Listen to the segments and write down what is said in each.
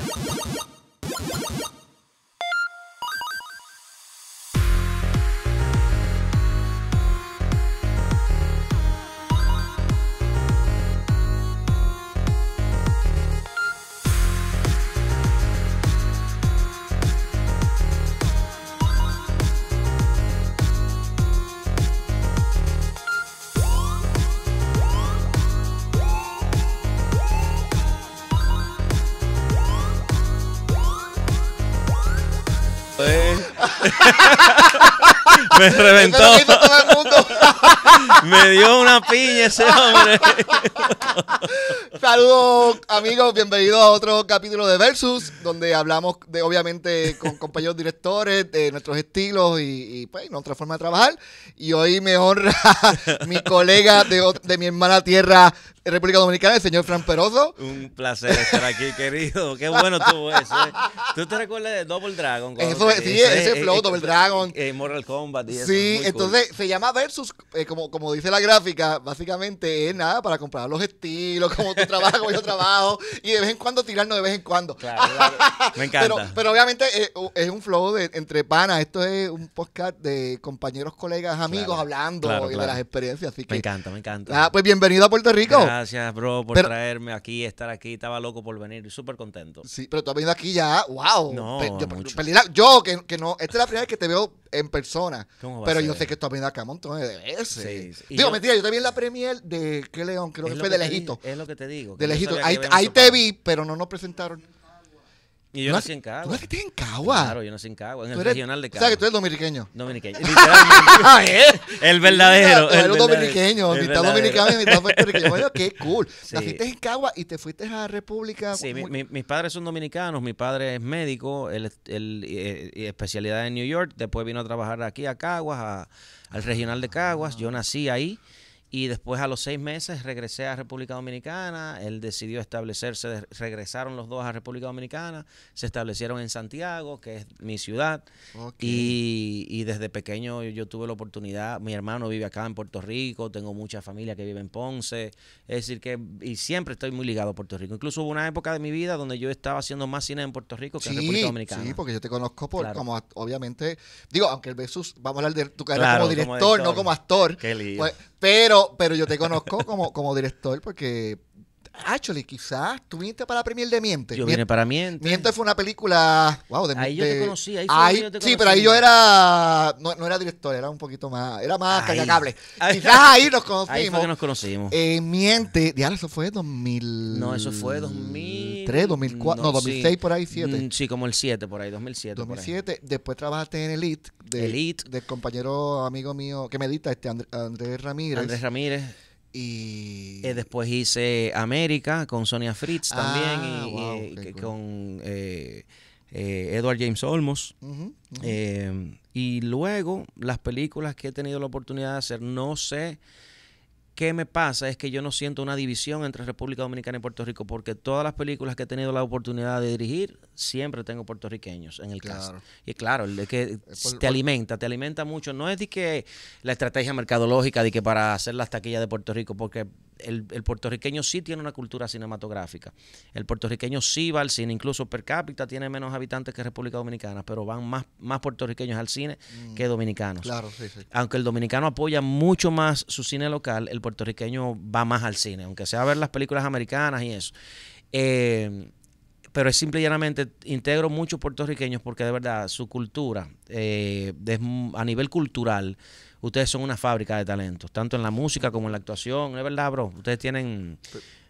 you Me reventó. Me dio una piña ese hombre. Saludos amigos, bienvenidos a otro capítulo de Versus, donde hablamos de obviamente con compañeros directores, de nuestros estilos y, y, pues nuestra forma de trabajar. Y hoy me honra mi colega de, de mi hermana tierra, República Dominicana, el señor Fran Peroso. Un placer estar aquí, querido. Qué bueno estuvo eso. ¿eh? ¿Tú te recuerdas de Double Dragon? Cuando Eso es, te- sí, ese flow, Double Dragon. eh, Mortal Kombat y eso. Sí, cool. entonces se llama Versus, eh, como, como dice la gráfica, básicamente es nada para comprar los estilos, como tú trabajas, como yo trabajo, y de vez en cuando tirarnos de vez en cuando. Claro, claro. Me encanta. Pero, pero obviamente eh, es un flow de, entre panas. Esto es un podcast de compañeros, colegas, amigos Claro, hablando y de las experiencias. Así que, Me encanta, me encanta. ah, pues bienvenido a Puerto Rico. Gracias, bro, por Pero- traerme aquí, estar aquí. Estaba loco por venir, súper contento. Sí, pero tú has venido aquí ya, wow. No, Pe- yo, mucho. la- yo, que, que no, esta es la primera vez que te veo en persona. ¿Cómo va a Pero yo sé que tú has venido acá un montón de veces. Sí, sí. Digo, mentira, yo te vi en la premier de ¿Qué León? Creo Es que fue de lejito. Es lo que te digo. De lejito. Ahí, ahí te vi, pero no nos presentaron. Y yo ¿Tú nací nac- en Cagua. ¿Tú naciste en Cagua? Claro, yo nací en Cagua, en el eres- regional de O Cagua. sea, que tú eres dominiqueño. Dominicano. Literalmente. el verdadero. Tú eres el verdadero, dominiqueño, mitad dominicano y mitad puertorriqueño. Bueno, qué cool. Sí. Naciste en Cagua y te fuiste a República. Sí, mi- mis padres son dominicanos, mi padre es médico, él, eh, y especialidad en New York, después vino a trabajar aquí a Caguas, a- al regional de Caguas, yo nací ahí y después a los seis meses regresé a República Dominicana, él decidió establecerse, de- regresaron los dos a República Dominicana, se establecieron en Santiago, que es mi ciudad, y, y desde pequeño yo, yo tuve la oportunidad, mi hermano vive acá en Puerto Rico, tengo mucha familia que vive en Ponce, es decir que, y siempre estoy muy ligado a Puerto Rico. Incluso hubo una época de mi vida donde yo estaba haciendo más cine en Puerto Rico que en República Dominicana. Sí, porque yo te conozco por, Claro. como, obviamente, digo, aunque el Versus, vamos a hablar de tu carrera Claro, como como director, director. no como actor. Qué lío. Pues, pero, pero yo te conozco como, como director porque, actually, quizás tú viniste para la premier de Miente. Yo vine para Miente. Miente fue una película, wow, de Ahí yo te conocí, ahí fue ahí- yo te Sí, pero ahí conocí. yo era, no, no era director, era un poquito más, era más Ahí. cable. Ahí. Quizás ahí nos Ahí fue conocimos. que nos conocimos. Eh, Miente, diablo, eso fue 2000. no, eso fue 2000. 3, 2004, no, 2006 sí. por ahí, 7. Mm, Sí, como el 7 por ahí, 2007. por ahí. 2007, después trabajaste en Elite, de, Elite. del compañero amigo mío que me edita, este Andr- Andrés Ramírez. Andrés Ramírez. Y Eh, después hice América con Sonia Fritz también Ah, y, wow, eh, cool. con eh, eh, Edward James Olmos. Eh, y luego las películas que he tenido la oportunidad de hacer, no sé qué me pasa, es que yo no siento una división entre República Dominicana y Puerto Rico, porque todas las películas que he tenido la oportunidad de dirigir, siempre tengo puertorriqueños en el cast. Claro. Y claro, de que por- te alimenta, te alimenta mucho. No es de que la estrategia mercadológica de que para hacer las taquillas de Puerto Rico, porque el, el puertorriqueño sí tiene una cultura cinematográfica. El puertorriqueño sí va al cine, incluso per cápita tiene menos habitantes que República Dominicana, pero van más, más puertorriqueños al cine que dominicanos. Mm. Claro, sí, sí. Aunque el dominicano apoya mucho más su cine local, el puertorriqueño va más al cine, aunque sea a ver las películas americanas y eso. Eh, pero es simple y llanamente, integro muchos puertorriqueños porque de verdad su cultura, eh, es a nivel cultural, ustedes son una fábrica de talentos, tanto en la música como en la actuación, es verdad, bro. Ustedes tienen,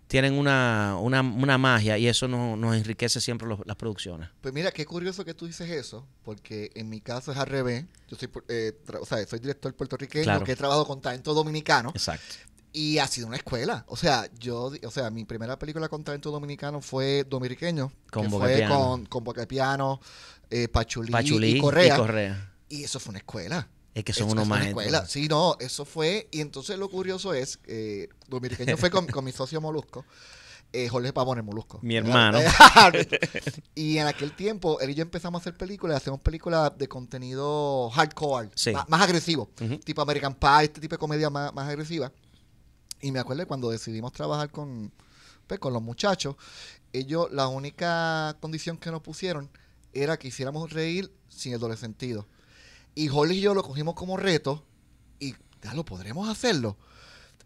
tienen una, una, una magia y eso nos, nos enriquece siempre los- las producciones. Pues mira, qué curioso que tú dices eso, porque en mi caso es al revés. Yo soy, eh, o sea, soy director puertorriqueño Claro. que he trabajado con talento dominicano Exacto. Y ha sido una escuela. O sea, yo, o sea, mi primera película con talento dominicano fue dominiqueño, Con que fue Piano. con, con Boca Piano, eh, Pachulí, Pachulí y Correa. Y Correa. Y eso fue una escuela. Es que son unos maestros. escuela. Sí, no, eso fue. Y entonces lo curioso es, eh, Dominiqueño fue con, con mi socio Molusco, eh, Jorge Pavón, el Molusco. Mi hermano. y en aquel tiempo, él y yo empezamos a hacer películas, hacemos películas de contenido hardcore, Sí. más, más agresivo, tipo American Pie, este tipo de comedia más, más agresiva. Y me acuerdo cuando decidimos trabajar con, pues, con los muchachos, ellos, la única condición que nos pusieron era que hiciéramos reír sin el doble sentido. Y Holly y yo lo cogimos como reto y ya lo podremos hacerlo.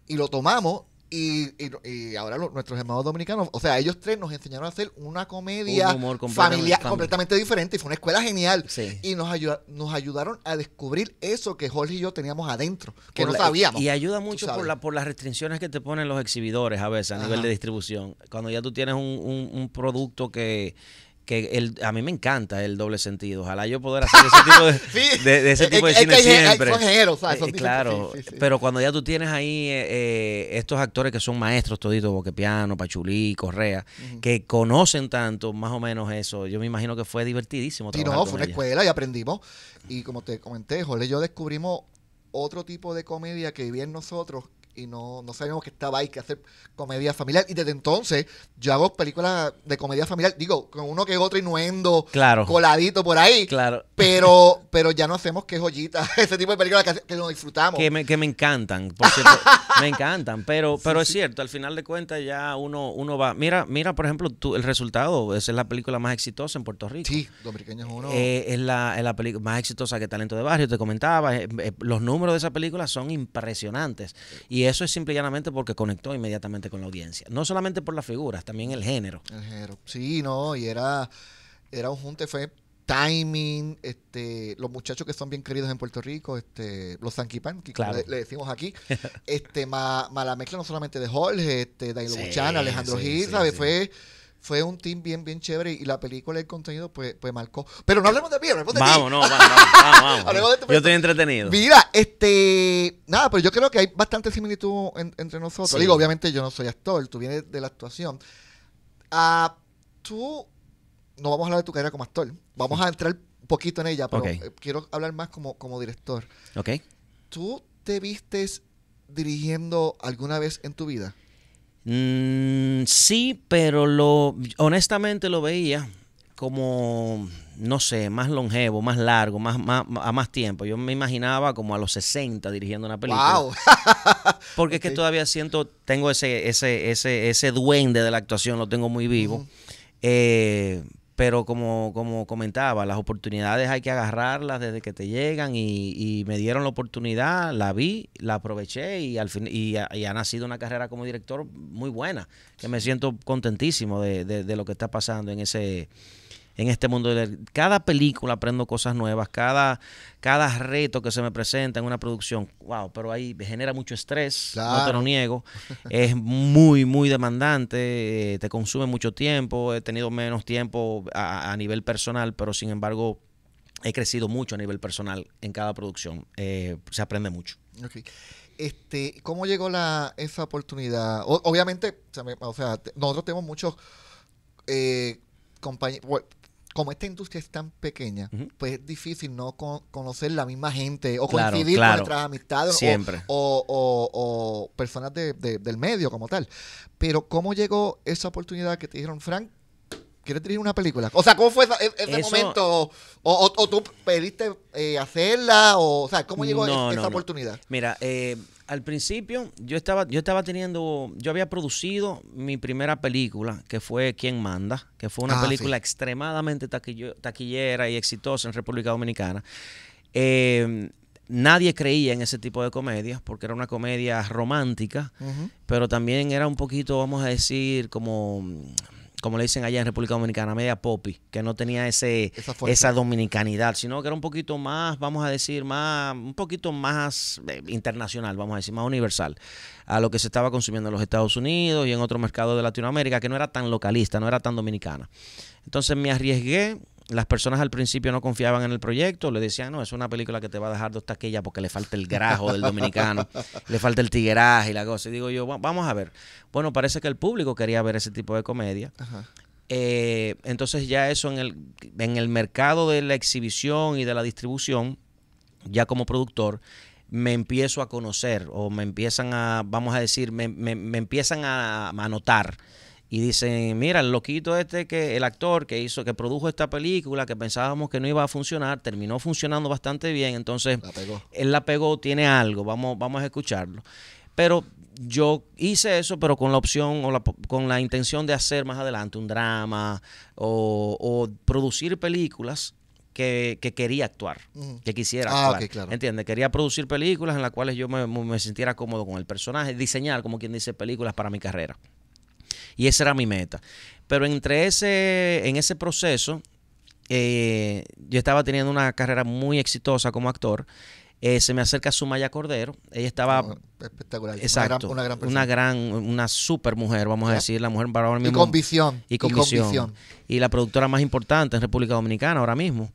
Y lo tomamos y, y- y ahora los- nuestros hermanos dominicanos, o sea, ellos tres nos enseñaron a hacer una comedia Un humor completamente familiar completamente diferente y fue una escuela genial. Sí. Y nos, ayuda- nos ayudaron a descubrir eso que Jorge y yo teníamos adentro, que Por no la- sabíamos. Y ayuda mucho por, la, por las restricciones que te ponen los exhibidores a veces a Ajá. nivel de distribución. Cuando ya tú tienes un, un- un producto que, que el, a mí me encanta el doble sentido. Ojalá yo poder hacer ese tipo de, Sí. de- de ese Es- tipo de es cine hay- siempre. Eh, claro, sí, sí, sí. pero cuando ya tú tienes ahí eh, eh, estos actores que son maestros toditos, Boquepiano, Pachulí, Correa, que conocen tanto más o menos eso, yo me imagino que fue divertidísimo. Sí, no, fue una ella. escuela y aprendimos. Y como te comenté, Jorge yo descubrimos otro tipo de comedia que vivía en nosotros y no, no sabíamos que estaba ahí, que hacer comedia familiar. Y desde entonces yo hago películas de comedia familiar, digo, con uno que otro innuendo Claro. coladito por ahí. Claro. Pero, pero ya no hacemos que joyita, ese tipo de películas que, que nos disfrutamos. que me, que me encantan, por cierto, me encantan, pero, pero es cierto, al final de cuentas ya uno, uno va, mira, mira por ejemplo, tú, el resultado, esa es la película más exitosa en Puerto Rico. Sí, Dominicanos es uno. Eh, es la, es la película más exitosa que Talento de Barrio, te comentaba. eh, eh, los números de esa película son impresionantes. Y eso es simple y llanamente porque conectó inmediatamente con la audiencia. No solamente por las figuras, también el género. El género. Sí, no, y era, era un junte, fue timing, este, los muchachos que son bien queridos en Puerto Rico, este, los Sanquipan, que como Claro. le, le decimos aquí, este, más la mezcla no solamente de Jorge, este, Danilo Sí, Buchan, Alejandro sí, Gil, sí, ¿sabes? sí. Fue, fue un team bien, bien chévere y la película y el contenido pues, pues marcó. Pero no hablemos de mí, hablemos de ti. Vamos, no, vamos, vamos, vamos. Hablemos de tu Yo estoy entretenido. Mira, este, nada, pero yo creo que hay bastante similitud en- entre nosotros. Sí. Digo, obviamente yo no soy actor, tú vienes de la actuación. Ah, tú, no vamos a hablar de tu carrera como actor, vamos a entrar un poquito en ella, pero eh, quiero hablar más como, como director. ¿Ok? ¿Tú te vistes dirigiendo alguna vez en tu vida? Mm, sí, pero lo honestamente lo veía como, no sé, más longevo, más largo, más, más, a más tiempo. Yo me imaginaba como a los 60 dirigiendo una película. ¡Wow! Porque es que todavía siento, tengo ese, ese, ese, ese duende de la actuación, lo tengo muy vivo. Eh, pero como, como comentaba, las oportunidades hay que agarrarlas desde que te llegan y, y me dieron la oportunidad, la vi, la aproveché y al fin y y ha nacido una carrera como director muy buena, que me siento contentísimo de, de- de lo que está pasando en ese en este mundo. del- Cada película aprendo cosas nuevas, cada, cada reto que se me presenta en una producción, wow, pero ahí genera mucho estrés, no te lo niego. Es muy, muy demandante, eh, te consume mucho tiempo, he tenido menos tiempo a, a nivel personal, pero sin embargo he crecido mucho a nivel personal en cada producción. Eh, se aprende mucho. Este, ¿Cómo llegó la, esa oportunidad? O- obviamente, o sea, nosotros tenemos muchos eh, compañeros. Como esta industria es tan pequeña, pues es difícil no con- conocer la misma gente o Claro, coincidir claro. con nuestras amistades o- Siempre. O, o- o personas de- de- del medio como tal. Pero, ¿cómo llegó esa oportunidad que te dijeron, Frank? ¿Quieres dirigir una película? O sea, ¿cómo fue e- ese Eso- momento? O, o- o tú pediste eh, hacerla? O, o sea, ¿cómo llegó No, no, esa no. oportunidad? Mira, eh, al principio yo estaba, yo estaba teniendo, yo había producido mi primera película, que fue Quién Manda, que fue una Ah, película extremadamente taquillo- taquillera y exitosa en República Dominicana. Eh, nadie creía en ese tipo de comedias, porque era una comedia romántica, pero también era un poquito, vamos a decir, como, como le dicen allá en República Dominicana, media poppy, que no tenía ese, Esa esa dominicanidad, sino que era un poquito más, vamos a decir, más, un poquito más eh, internacional, vamos a decir, más universal a lo que se estaba consumiendo en los Estados Unidos y en otros mercados de Latinoamérica, que no era tan localista, no era tan dominicana. Entonces me arriesgué. Las personas al principio no confiaban en el proyecto, le decían, no, es una película que te va a dejar dos taquillas porque le falta el grajo del dominicano, le falta el tigueraje y la cosa. Y digo yo, "Va- vamos a ver. Bueno, parece que el público quería ver ese tipo de comedia. Ajá. Eh, entonces ya eso en el, en el mercado de la exhibición y de la distribución, ya como productor, me empiezo a conocer o me empiezan a, vamos a decir, me, me- me empiezan a, a notar. Y dicen, mira, el loquito este que el actor que hizo, que produjo esta película, que pensábamos que no iba a funcionar, terminó funcionando bastante bien. Entonces, La pegó. él la pegó, tiene algo, vamos, vamos a escucharlo. Pero yo hice eso, pero con la opción o la, con la intención de hacer más adelante un drama o, o producir películas que, que, quería actuar, que quisiera ah, actuar. ok, claro. ¿Entiendes? Quería producir películas en las cuales yo me, me sintiera cómodo con el personaje, diseñar, como quien dice, películas para mi carrera. Y esa era mi meta. Pero entre ese, en ese proceso, eh, yo estaba teniendo una carrera muy exitosa como actor. Eh, se me acerca Sumaya Cordero. Ella estaba. Oh, espectacular. Exacto. Una gran, una gran una, gran, una super mujer, vamos a decir. La mujer para ahora Y mismo. con visión. Y con, con visión. visión. Y la productora más importante en República Dominicana ahora mismo.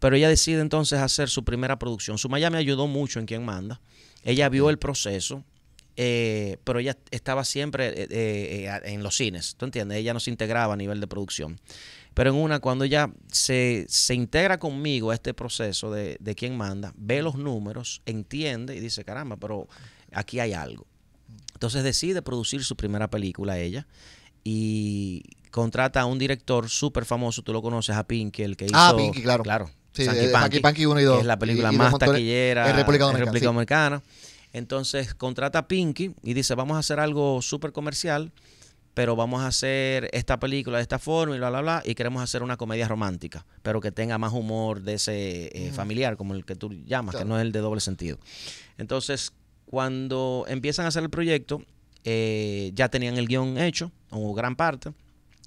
Pero ella decide entonces hacer su primera producción. Sumaya me ayudó mucho en Quien Manda. Ella vio el proceso, eh, pero ella estaba siempre eh, eh, eh, en los cines. ¿Tú entiendes? Ella no se integraba a nivel de producción. Pero en una, cuando ella se, se integra conmigo a este proceso de, de Quien Manda, ve los números, entiende y dice, caramba, pero aquí hay algo. Entonces decide producir su primera película ella y contrata a un director súper famoso, tú lo conoces, a Pinky, el que hizo... Ah, Pinky, claro. Claro. Sí, Panky, Panky 1 y 2. que es la película Y- y de más taquillera en República. Dominicana. Entonces contrata a Pinky y dice, vamos a hacer algo súper comercial, pero vamos a hacer esta película de esta forma y bla, bla, bla, y queremos hacer una comedia romántica, pero que tenga más humor de ese eh, familiar, como el que tú llamas, Claro. que no es el de doble sentido. Entonces, cuando empiezan a hacer el proyecto, eh, ya tenían el guion hecho, o gran parte,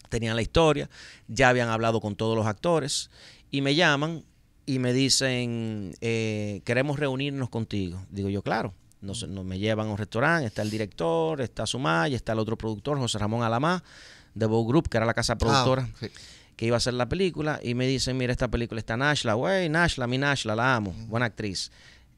tenían la historia, ya habían hablado con todos los actores, y me llaman y me dicen, eh, queremos reunirnos contigo. Digo yo, claro. Nos, nos- me llevan a un restaurante, está el director, está Sumay, está el otro productor, José Ramón Alamá, de Bow Group, que era la casa productora Ah, sí. que iba a hacer la película y me dicen, mira, esta película está Nashla, güey, Nashla, mi Nashla, la amo, buena actriz.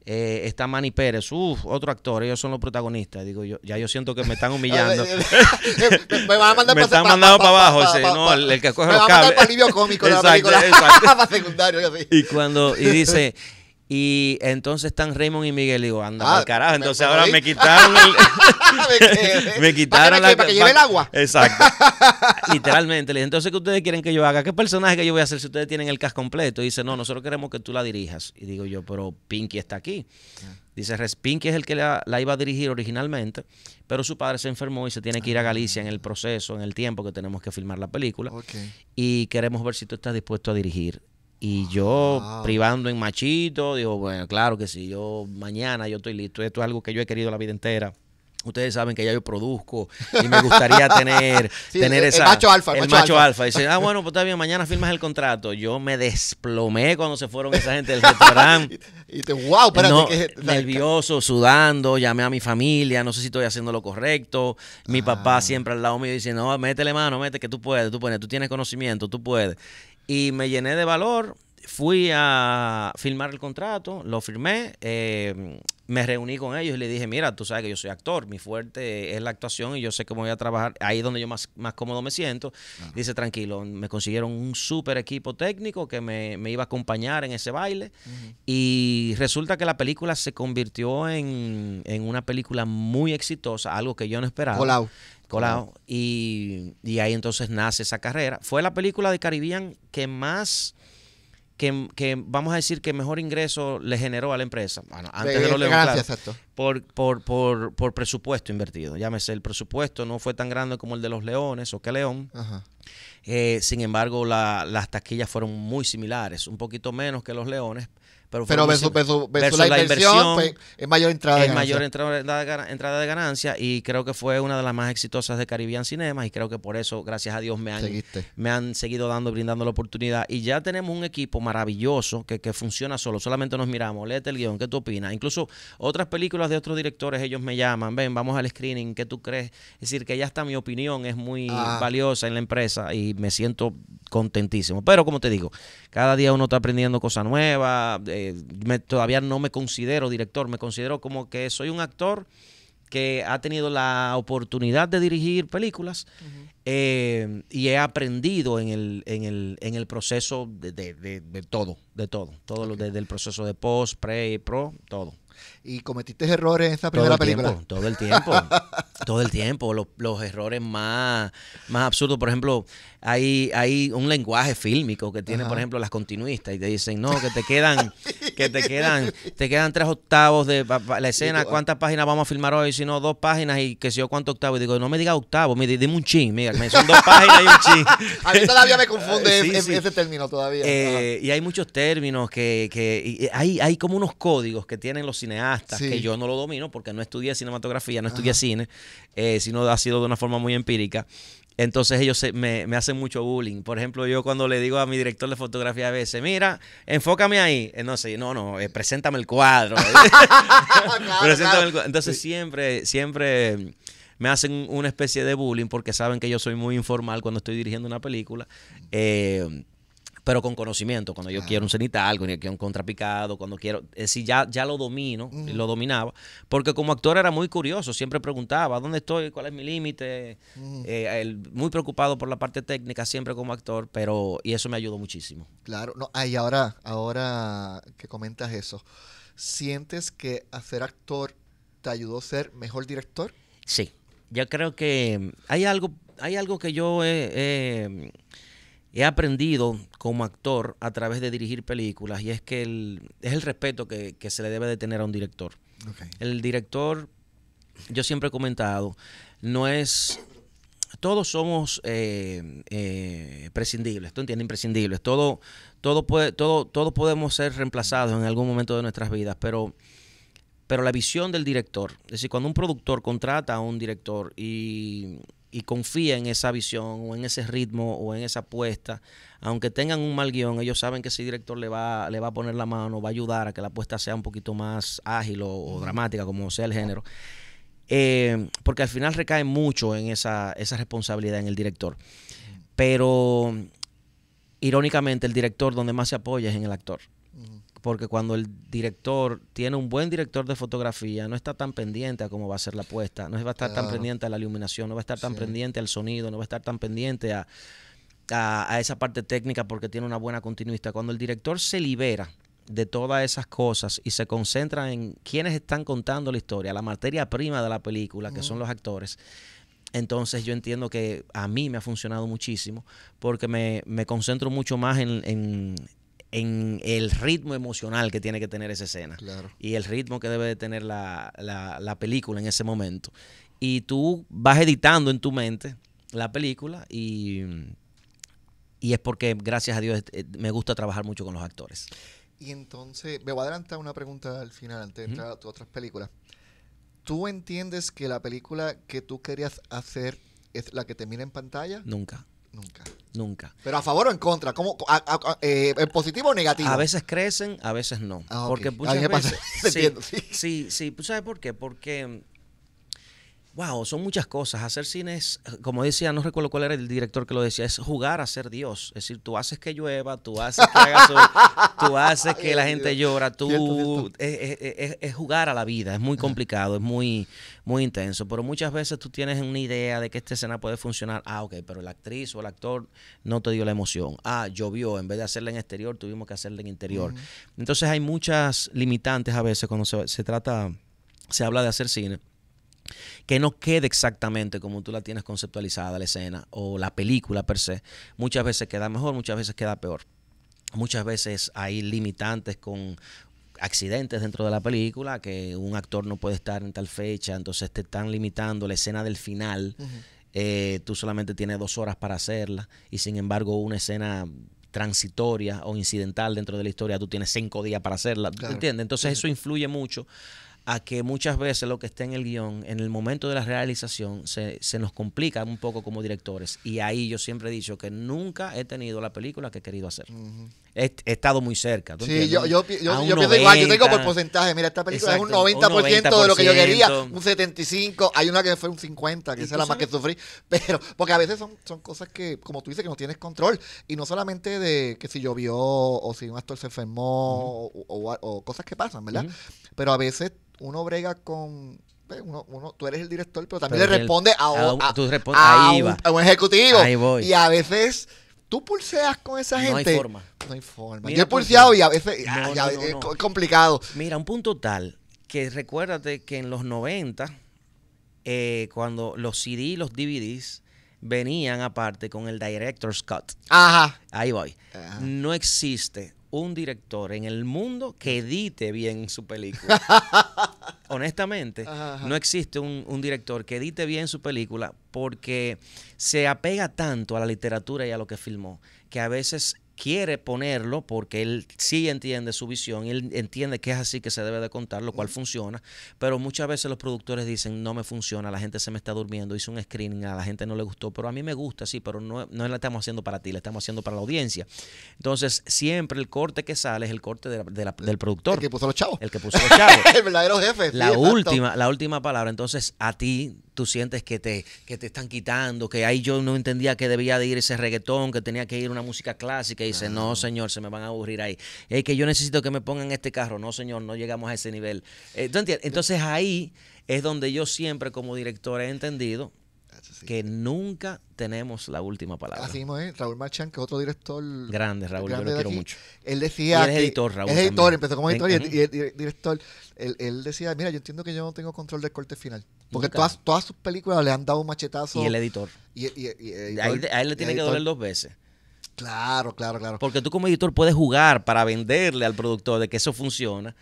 Eh, está Manny Pérez, uff, otro actor, ellos son los protagonistas. Digo yo, ya yo siento que me están humillando. me, van a mandar Me están mandando pa- para abajo, ese, no, el, el que coge me los cables. para alivio cómico de la película. para secundario, así. Y cuando, y dice, y entonces están Raymond y Miguel, digo, anda Ah, carajo. Entonces me ahora me quitaron el, Me quitaron ¿Para que, la para que lleve el agua? Exacto. Literalmente. Le dije, entonces, ¿qué ustedes quieren que yo haga? ¿Qué personaje que yo voy a hacer si ustedes tienen el cast completo? Y dice, no, nosotros queremos que tú la dirijas. Y digo yo, pero Pinky está aquí. Dice, "Res- Pinky es el que la, la iba a dirigir originalmente, pero su padre se enfermó y se tiene que ir a Galicia en el proceso, en el tiempo que tenemos que filmar la película. Y queremos ver si tú estás dispuesto a dirigir. Y yo, Wow. privando en machito, digo, bueno, claro que sí, yo mañana yo estoy listo. Esto es algo que yo he querido la vida entera. Ustedes saben que ya yo produzco y me gustaría tener, Sí, tener el- el esa. macho alfa, el El macho macho alfa. Dice, ah, bueno, pues está bien, mañana firmas el contrato. Yo me desplomé cuando se fueron esa gente del restaurante. Y te, wow, espérate. No, que, nervioso, sudando, llamé a mi familia, no sé si estoy haciendo lo correcto. Mi Ah. papá siempre al lado mío dice, no, métele mano, mete que tú puedes, tú puedes, tú tienes conocimiento, tú puedes. Y me llené de valor, fui a firmar el contrato, lo firmé, eh, me reuní con ellos y le dije, mira, tú sabes que yo soy actor, mi fuerte es la actuación y yo sé cómo voy a trabajar, ahí es donde yo más, más cómodo me siento. Dice, tranquilo, me consiguieron un súper equipo técnico que me, me iba a acompañar en ese baile. Y resulta que la película se convirtió en, en una película muy exitosa, algo que yo no esperaba. Colao. Y, y ahí entonces nace esa carrera. Fue la película de Caribbean que más, que, que vamos a decir que mejor ingreso le generó a la empresa. Bueno, antes de, los Leones, ganancia, claro, por, por, por, por presupuesto invertido. Llámese, el presupuesto no fue tan grande como el de los Leones o que León. Ajá. Eh, sin embargo, la- las taquillas fueron muy similares, un poquito menos que los Leones. Pero, Pero versus, versus, versus versus la, inversión, pues, es mayor entrada de es ganancia. mayor entrada entrada de, entrada de ganancia y creo que fue una de las más exitosas de Caribbean Cinemas y creo que por eso, gracias a Dios, me han, Seguiste. me han seguido dando, brindando la oportunidad. Y ya tenemos un equipo maravilloso que, que funciona solo. Solamente nos miramos, léete el guion, ¿qué tú opinas? Incluso otras películas de otros directores, ellos me llaman, ven, vamos al screening, ¿qué tú crees? Es decir, que ya está mi opinión, es muy Ah. valiosa en la empresa y me siento contentísimo. Pero como te digo, cada día uno está aprendiendo cosas nuevas. Eh, me- todavía no me considero director, me considero como que soy un actor que ha tenido la oportunidad de dirigir películas Eh, y he aprendido en el, en el, en el proceso de, de, de, de todo, de todo, todo lo desde el proceso de post, pre, pro, todo. ¿Y cometiste errores en esa primera todo el película? Tiempo, todo el tiempo. todo el tiempo. Los, los, errores más, más absurdos. Por ejemplo, hay, hay un lenguaje fílmico que tiene, Ajá. por ejemplo, las continuistas y te dicen, no, que te quedan, que te quedan, te quedan tres octavos de pa- pa- la escena, tú, ah. ¿cuántas páginas vamos a filmar hoy? Si no, dos páginas y que sé yo cuántos octavos. Y digo, no me diga octavo, mire, dime un chin, mira, me- son dos páginas y un chin. A mí todavía me confunde Sí, ese, sí. ese término todavía. Eh, y hay muchos términos que, que hay, hay como unos códigos que tienen los cineastas Sí. que yo no lo domino porque no estudié cinematografía, no estudié Ajá. cine, eh, sino ha sido de una forma muy empírica. Entonces ellos se- me, me hacen mucho bullying. Por ejemplo, yo cuando le digo a mi director de fotografía a veces, mira, enfócame ahí. Eh, no sé, no, no, eh, preséntame el cuadro. Claro, Preséntame claro. el cuadro. Entonces siempre, siempre me hacen una especie de bullying porque saben que yo soy muy informal cuando estoy dirigiendo una película. eh, pero con conocimiento, cuando yo quiero un cenital, cuando yo quiero un contrapicado, cuando quiero, es decir, ya, ya lo domino, lo dominaba, porque como actor era muy curioso, siempre preguntaba, ¿dónde estoy? ¿Cuál es mi límite? Eh, el- muy preocupado por la parte técnica siempre como actor, pero, y eso me ayudó muchísimo. Claro, no, ah, y ahora, ahora que comentas eso, ¿sientes que hacer actor te ayudó a ser mejor director? Sí, yo creo que hay algo, hay algo que yo he, he- he aprendido como actor a través de dirigir películas y es que el, es el respeto que, que se le debe de tener a un director. El director, yo siempre he comentado, no es... Todos somos eh, eh, prescindibles, ¿tú entiendes? Imprescindibles. Todo, todo, puede, todo, todos podemos ser reemplazados en algún momento de nuestras vidas, pero, pero la visión del director, es decir, cuando un productor contrata a un director y, y confía en esa visión o en ese ritmo o en esa apuesta, aunque tengan un mal guion, ellos saben que ese director le va, le va a poner la mano, va a ayudar a que la apuesta sea un poquito más ágil o, o dramática, como sea el género. Eh, porque al final recae mucho en esa, esa responsabilidad en el director. Pero irónicamente el director donde más se apoya es en el actor. Porque cuando el director tiene un buen director de fotografía, no está tan pendiente a cómo va a ser la puesta, no va a estar tan pendiente a la iluminación, no va a estar tan Sí. pendiente al sonido, no va a estar tan pendiente a, a, a esa parte técnica porque tiene una buena continuista. Cuando el director se libera de todas esas cosas y se concentra en quienes están contando la historia, la materia prima de la película, que son los actores, entonces yo entiendo que a mí me ha funcionado muchísimo porque me, me concentro mucho más en, en- en el ritmo emocional que tiene que tener esa escena Claro. y el ritmo que debe de tener la, la- la película en ese momento. Y tú vas editando en tu mente la película y, y es porque, gracias a Dios, eh, me gusta trabajar mucho con los actores. Y entonces, me voy a adelantar una pregunta al final, antes de entrar a tu otras películas. ¿Tú entiendes que la película que tú querías hacer es la que termina en pantalla? Nunca, Nunca. nunca. ¿Pero a favor o en contra? ¿Cómo, a- a- eh, ¿En positivo o negativo? A veces crecen, a veces no. Ah, ok. Porque muchas pasa- sí. sí, sí. ¿Tú sabes por qué? Porque. Wow, son muchas cosas. Hacer cine es, como decía, no recuerdo cuál era el director que lo decía, es jugar a ser Dios. Es decir, tú haces que llueva, tú haces que haga sol, tú haces que la gente llora, tú Cierto, cierto. Es, es- es- es jugar a la vida. Es muy complicado, es muy, muy intenso. Pero muchas veces tú tienes una idea de que esta escena puede funcionar. Ah, ok, pero la actriz o el actor no te dio la emoción. Ah, llovió, en vez de hacerla en exterior, tuvimos que hacerla en interior. Entonces hay muchas limitantes a veces cuando se, se trata, se habla de hacer cine que no quede exactamente como tú la tienes conceptualizada la escena o la película per se. Muchas veces queda mejor, muchas veces queda peor. Muchas veces hay limitantes con accidentes dentro de la película, que un actor no puede estar en tal fecha, entonces te están limitando la escena del final. Eh, tú solamente tienes dos horas para hacerla y sin embargo una escena transitoria o incidental dentro de la historia tú tienes cinco días para hacerla, Claro. ¿entiendes? Entonces eso influye mucho a que muchas veces lo que está en el guion, en el momento de la realización, se, se nos complica un poco como directores. Y ahí yo siempre he dicho que nunca he tenido la película que he querido hacer. He, he estado muy cerca. ¿tú Sí, yo, yo, un pienso igual, yo tengo por 90. porcentaje, mira, esta película es un un 90%, de lo que yo quería, 90%. un 75%, hay una que fue un 50%, que ¿Y esa es la más que sufrí, pero, porque a veces son, son cosas que, como tú dices, que no tienes control, y no solamente de que si llovió, o si un actor se enfermó, o, o- o cosas que pasan, ¿verdad? Pero a veces uno brega con pues, uno, uno, tú eres el director, pero también Pero le el- responde a, a un- a- tú respondes- a ahí un, a un ejecutivo. Ahí voy. Y a veces tú pulseas con esa No hay gente. forma. No hay forma. Mira Yo he pulseado y a veces No, ah, no, no, es complicado. Mira, un punto tal que recuérdate que en los 90, eh, cuando los CD y los DVDs venían aparte con el Director's Cut. Ajá. Ahí voy. Ajá. No existe un director en el mundo que edite bien su película. Honestamente, Ajá, ajá. no existe un, un director que edite bien su película porque se apega tanto a la literatura y a lo que filmó que a veces quiere ponerlo porque él sí entiende su visión él entiende que es así que se debe de contar, lo cual funciona, pero muchas veces los productores dicen no me funciona, la gente se me está durmiendo, hice un screening, a la gente no le gustó, pero a mí me gusta, sí, pero no, no la estamos haciendo para ti, la estamos haciendo para la audiencia. Entonces, siempre el corte que sale es el corte de la- de la- del productor, El que puso los chavos. el que puso los chavos. el verdadero jefe. La última, la última palabra. Entonces, a ti, tú sientes que te, que te están quitando, que ahí yo no entendía que debía de ir ese reggaetón, que tenía que ir una música clásica. Y dice, no, señor, se me van a aburrir ahí. Es que yo necesito que me pongan este carro. No, señor, no llegamos a ese nivel. Eh. Entonces, ahí es donde yo siempre, como director, he entendido Sí. que nunca tenemos la última palabra. Así mismo es. Raúl Marchán, que es otro director. Grande, Raúl, yo lo quiero aquí, mucho. Él decía. Y él es que- editor, Raúl, Es editor, también. empezó como En- editor y, ujú. y- y- director. Él, él decía: Mira, yo entiendo que yo no tengo control del corte final. Porque Nunca. todas, todas sus películas le han dado un machetazo. Y el editor. y- a él le tiene que doler dos veces. Claro, claro, claro. Porque tú como editor puedes jugar para venderle al productor de que eso funciona.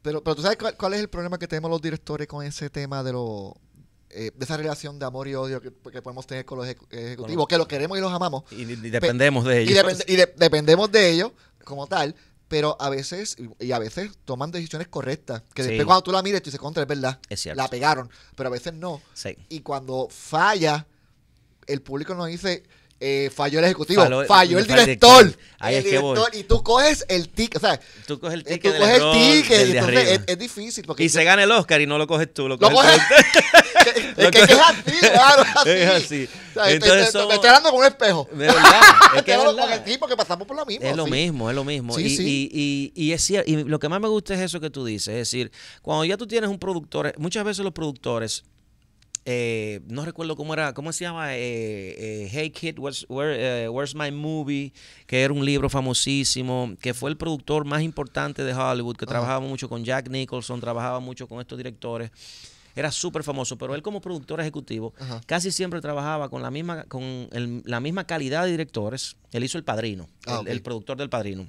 Pero, pero tú sabes cuál, cuál es el problema que tenemos los directores con ese tema de lo, eh, de esa relación de amor y odio que, que podemos tener con los ejecu- ejecutivos, Con- que los queremos y los amamos. Y, y dependemos de Y, ellos. y de- dependemos de ellos como tal, pero a veces, y a veces toman decisiones correctas, que Sí. después cuando tú la mires tú dices, contra, es verdad, Es cierto. la pegaron, pero a veces no. Sí. Y cuando falla, el público nos dice, eh, falló el ejecutivo, Falló- falló el director. director. Ahí el es que voy. director, Y tú coges el ticket, o sea, Tú coges el eh, ticket tú del coges el error ticket del y de entonces es, es difícil. Porque Y se gana el Oscar y no lo coges tú, lo Lo coges coges- tú. que, Lo que- que es así, claro, es así. Es así. O sea, Entonces te, somos- me estoy hablando con un espejo. De verdad, es que es verdad. con el tipo que pasamos por lo mismo. Es lo sí. mismo, es lo mismo. Sí, y, sí. Y, y- y es cier- y lo que más me gusta es eso que tú dices. Es decir, cuando ya tú tienes un productor, muchas veces los productores, eh, no recuerdo cómo era, ¿cómo se llama? Eh, eh, hey Kid, where's, where, eh, Where's My Movie? Que era un libro famosísimo, que fue el productor más importante de Hollywood, que trabajaba mucho con Jack Nicholson, trabajaba mucho con estos directores. Era súper famoso, pero él como productor ejecutivo casi siempre trabajaba con la misma, con el- la misma calidad de directores. Él hizo El Padrino, Ah, el, productor del Padrino.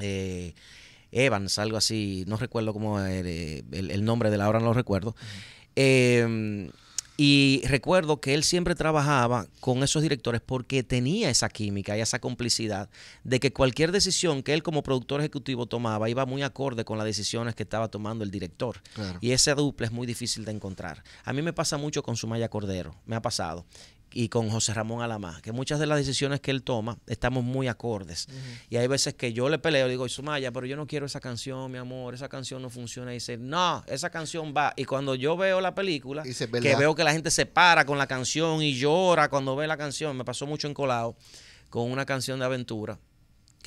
Eh, Evans, algo así, no recuerdo cómo era, el, el nombre de la obra, no lo recuerdo. Eh, y recuerdo que él siempre trabajaba con esos directores porque tenía esa química y esa complicidad de que cualquier decisión que él como productor ejecutivo tomaba iba muy acorde con las decisiones que estaba tomando el director. Claro. Y esa dupla es muy difícil de encontrar. A mí me pasa mucho con Sumaya Cordero, me ha pasado. Y con José Ramón Alamá, que muchas de las decisiones que él toma estamos muy acordes. Y hay veces que yo le peleo, digo, Sumaya, pero yo no quiero esa canción, mi amor, esa canción no funciona. Y dice, no, esa canción va. Y cuando yo veo la película, Dice, que veo que la gente se para con la canción y llora cuando ve la canción, me pasó mucho en Colado con una canción de aventura.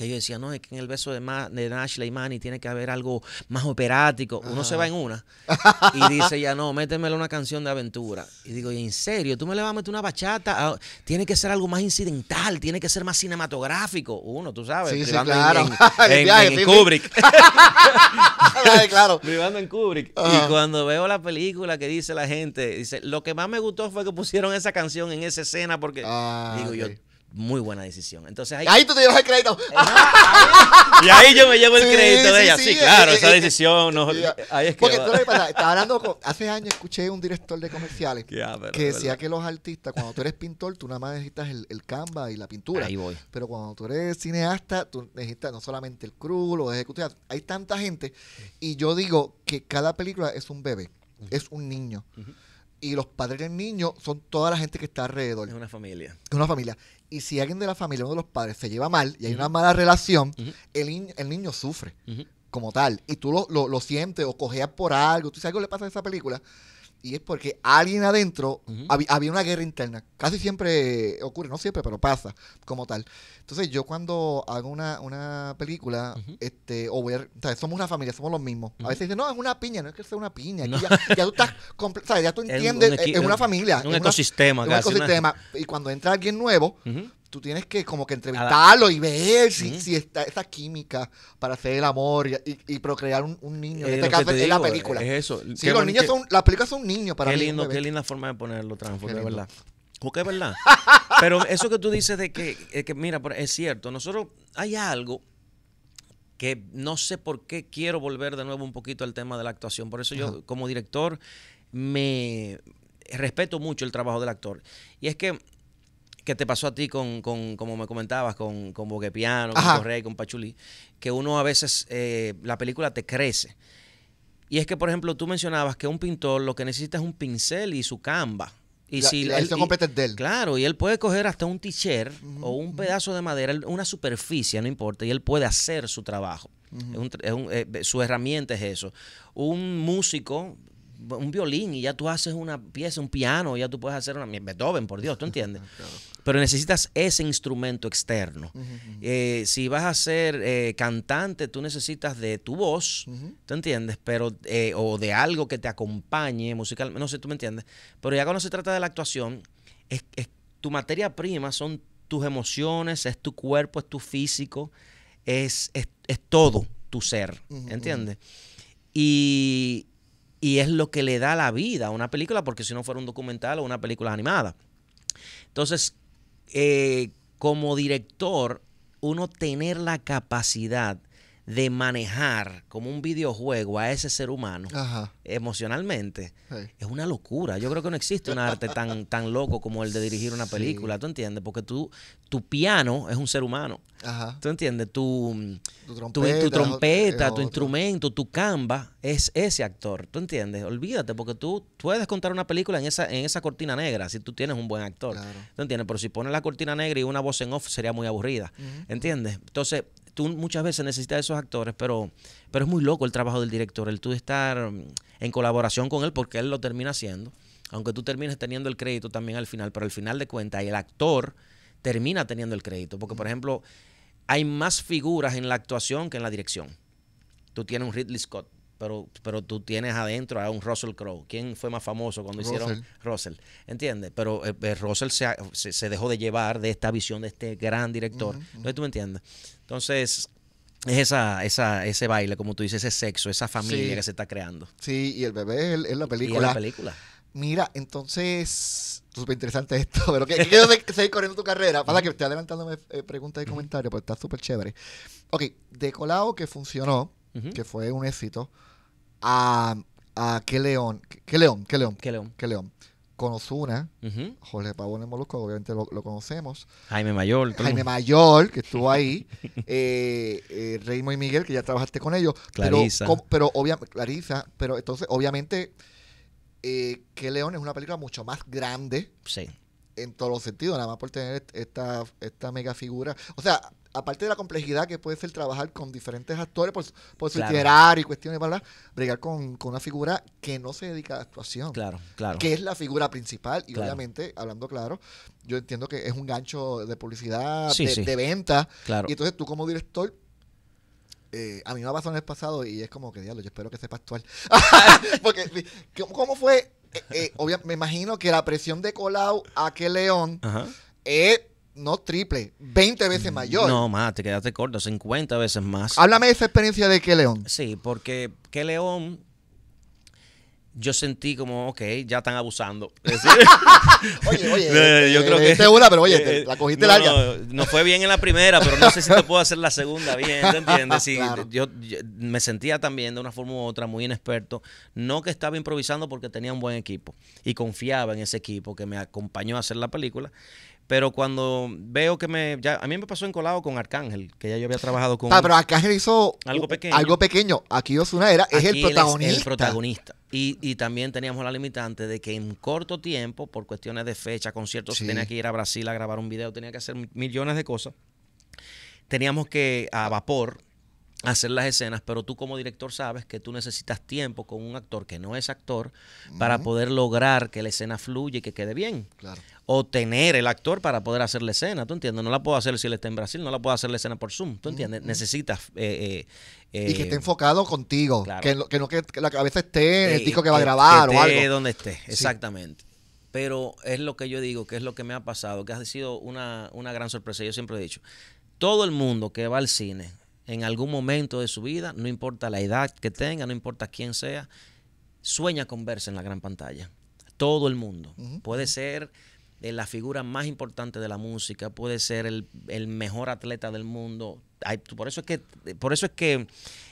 Que yo decía, no, es que en el beso de, Ma- de Ashley Manny tiene que haber algo más operático. Uno se va en una y dice, ya no, métemele una canción de aventura. Y digo, ¿y en serio? ¿Tú me le vas a meter una bachata? Ah, tiene que ser algo más incidental, tiene que ser más cinematográfico. Uno, tú sabes, Sí, sí, claro. en, viaje. Kubrick. Claro. Privando en Kubrick. Ajá. Y cuando veo la película que dice la gente, dice, lo que más me gustó fue que pusieron esa canción en esa escena porque, Ah, digo yo. Muy buena decisión. Entonces ahí, Ahí tú te llevas el crédito. y ahí yo me llevo el Sí, crédito de ella. sí, Sí, claro, eh, esa eh, decisión. No, ahí es que Porque va. tú lo que pasa, estaba hablando con, hace años escuché un director de comerciales pero que es decía que los artistas, cuando tú eres pintor, tú nada más necesitas el, el canvas y la pintura. Ahí voy. Pero cuando tú eres cineasta, tú necesitas no solamente el crew, los ejecutivos, hay tanta gente. Y yo digo que cada película es un bebé, es un niño. Y los padres del niño son toda la gente que está alrededor, Es es una familia. una familia. Y si alguien de la familia, uno de los padres, se lleva mal y hay una mala relación, el, niño- el niño sufre como tal. Y tú lo, lo, lo sientes o cojeas por algo. Tú sabes algo le pasa a esa película. Y es porque alguien adentro, habi- había una guerra interna. Casi siempre ocurre, no siempre, pero pasa como tal. Entonces yo cuando hago una, una película, este, o voy a, o sea, somos una familia, somos los mismos. A veces dicen, no, es una piña, no es que sea una piña. No. ya, ya tú estás, ¿sabes? ya tú un entiendes, es, es una familia. Un una- ecosistema un casi, una- ecosistema. Y cuando entra alguien nuevo. Tú tienes que como que entrevistarlo y ver si, si está esa química para hacer el amor y, y- y procrear un, un niño. Es en este caso es la película. Es eso. Sí, Qué los niños son, las películas son niños para Qué mí. lindo, qué linda forma de ponerlo, Transform, Qué de lindo. verdad. Porque es verdad. Pero eso que tú dices de que, eh, que, mira, es cierto, nosotros hay algo que no sé por qué quiero volver de nuevo un poquito al tema de la actuación. Por eso Ajá. yo, como director, me respeto mucho el trabajo del actor. Y es que, que te pasó a ti con, con como me comentabas, con, con Boguepiano, con Ajá. Correy, con Pachulí, que uno a veces, eh, la película te crece. Y es que, por ejemplo, tú mencionabas que un pintor lo que necesita es un pincel y su canva. Y la, si la él- y- de él. Claro, y él puede coger hasta un t-shirt o un pedazo de madera, una superficie, no importa, y él puede hacer su trabajo. Ujú. Es un tr- es un- eh, su herramienta es eso. Un músico, un violín, y ya tú haces una pieza, un piano, ya tú puedes hacer una... Beethoven, por Dios, ¿tú entiendes? Claro. Pero necesitas ese instrumento externo. Eh, si vas a ser eh, cantante, tú necesitas de tu voz. ¿tú entiendes? Pero, eh, o de algo que te acompañe musical, no sé, tú me entiendes. Pero ya cuando se trata de la actuación, es, es- tu materia prima son tus emociones, es tu cuerpo, es tu físico, es, es, es todo tu ser, ¿entiendes? Y, y es lo que le da la vida a una película, porque si no fuera un documental o una película animada. Entonces, eh, como director, uno tener la capacidad de manejar como un videojuego a ese ser humano Ajá. emocionalmente es una locura. Yo creo que no existe un arte tan, tan loco como el de dirigir una Sí. película, ¿tú entiendes? Porque tú, tu piano es un ser humano, Ajá. ¿tú entiendes? Tu, Tu trompeta. tu trompeta, instrumento, tu canva es ese actor, ¿tú entiendes? Olvídate, porque tú puedes contar una película en esa, en esa cortina negra si tú tienes un buen actor. Claro. ¿Tú entiendes? Pero si pones la cortina negra y una voz en off sería muy aburrida. ¿Entiendes? Entonces, tú muchas veces necesitas esos actores, pero, pero es muy loco el trabajo del director, el tú estar mm, en colaboración con él porque él lo termina haciendo. Aunque tú termines teniendo el crédito también al final, pero al final de cuentas el actor termina teniendo el crédito. Porque, por ejemplo, hay más figuras en la actuación que en la dirección. Tú tienes un Ridley Scott, pero, pero tú tienes adentro a un Russell Crowe. ¿Quién fue más famoso cuando hicieron Russell. ¿Entiendes? Pero eh, eh, Russell se, se, se dejó de llevar de esta visión de este gran director. Ujú, ujú. Entonces, ¿tú me entiendes? Entonces, es esa, esa, ese baile, como tú dices, ese sexo, esa familia Sí. que se está creando. Sí, y el bebé es, es la Y película. es la película. Mira, entonces, súper interesante esto, pero que, quiero se- seguir corriendo tu carrera. Pasa que estoy adelantándome eh, preguntas y comentarios, pero está súper chévere. Ok, de Colado que funcionó, que fue un éxito, a, a qué león, qué león, qué león, ¿Qué león? qué león. Con Ozuna, Ujú. Jorge Pavón en Molusco, obviamente lo, lo conocemos. Jaime Mayor. Jaime. Mayor, que estuvo ahí. eh, eh, Raymond y Miguel, que ya trabajaste con ellos. Clarisa. Pero, pero obviamente, Clarisa, pero entonces, obviamente, eh, que León es una película mucho más grande Sí. en todos los sentidos, nada más por tener esta, esta mega figura. O sea, aparte de la complejidad que puede ser trabajar con diferentes actores por, su- por su Claro. itinerario y cuestiones, ¿verdad? Bregar con, con una figura que no se dedica a la actuación. Claro, claro. Que es la figura principal. Y Claro. obviamente, hablando claro, yo entiendo que es un gancho de publicidad, Sí, de, sí. de venta. Claro. Y entonces tú como director, eh, a mí me ha pasado en el pasado y es como que, diablo, yo espero que sepa actuar. Porque, ¿cómo, cómo fue? Eh, eh, obvia- me imagino que la presión de Colau a que León es no triple, 20 veces mayor. No, más, te quedaste corto, 50 veces más. Háblame de esa experiencia de que León. Sí, porque que León, yo sentí como, ok, ya están abusando. Es decir, Oye, oye, Eh, yo eh, creo que una, pero oye, te- la cogiste no, larga. No, no fue bien en la primera, pero no sé si te puedo hacer la segunda bien, ¿te entiendes? Sí, Claro. yo, yo me sentía también de una forma u otra muy inexperto, no que estaba improvisando porque tenía un buen equipo y confiaba en ese equipo que me acompañó a hacer la película. Pero cuando veo que me. Ya, a mí me pasó en colado con Arcángel, que ya yo había trabajado con. Ah, pero Arcángel hizo Algo pequeño. Algo pequeño. Aquí Osuna era, es el protagonista. el protagonista. Y, y también teníamos la limitante de que en corto tiempo, por cuestiones de fecha, conciertos, Sí. tenía que ir a Brasil a grabar un video, tenía que hacer mi- millones de cosas. Teníamos que, a vapor, hacer las escenas, pero tú como director sabes que tú necesitas tiempo con un actor que no es actor para poder lograr que la escena fluya y que quede bien. Claro. O tener el actor para poder hacer la escena, ¿tú entiendes? No la puedo hacer si él está en Brasil, no la puedo hacer la escena por Zoom, ¿tú entiendes? Necesitas... eh, eh, y que eh, esté enfocado contigo. claro. Que, no- que no que la cabeza esté en el eh, disco que va a grabar que o esté algo. donde esté, exactamente. Pero es lo que yo digo, que es lo que me ha pasado, que ha sido una, una gran sorpresa. Yo siempre he dicho, todo el mundo que va al cine en algún momento de su vida, no importa la edad que tenga, no importa quién sea, sueña con verse en la gran pantalla. Todo el mundo. Puede ser eh, la figura más importante de la música, puede ser el, el mejor atleta del mundo. Hay- por eso es que por eso es que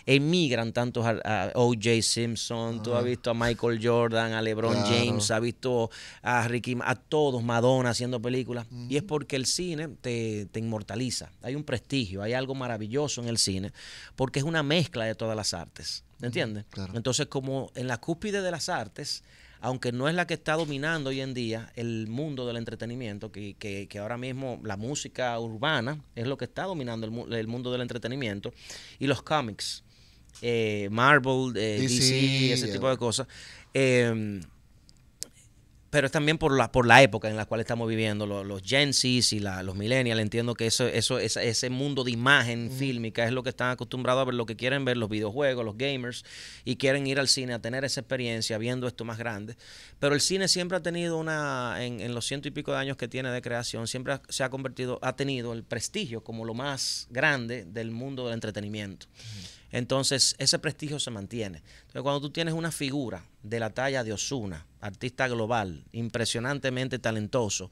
emigran tantos a, a O.J. Simpson, tú has visto a Michael Jordan, a LeBron Claro. James, has visto a Ricky, a todos, Madonna haciendo películas. Y es porque el cine te, te inmortaliza. Hay un prestigio, hay algo maravilloso en el cine, porque es una mezcla de todas las artes. ¿Me entiendes? claro. Entonces, como en la cúspide de las artes, aunque no es la que está dominando hoy en día el mundo del entretenimiento, que, que- que ahora mismo la música urbana es lo que está dominando el, el mundo del entretenimiento, y los cómics, eh, Marvel, eh, DC, DC, ese eh. tipo de cosas. eh, pero es también por la, por la época en la cual estamos viviendo, lo- los, Gen Zs y la- los Millennials. Entiendo que eso, eso, esa- ese mundo de imagen fílmica es lo que están acostumbrados a ver, lo que quieren ver los videojuegos, los gamers, y quieren ir al cine a tener esa experiencia viendo esto más grande. Pero el cine siempre ha tenido una, en, en los ciento y pico de años que tiene de creación, siempre ha- se ha convertido, ha tenido el prestigio como lo más grande del mundo del entretenimiento. Entonces, ese prestigio se mantiene. Entonces, cuando tú tienes una figura de la talla de Osuna, artista global, impresionantemente talentoso,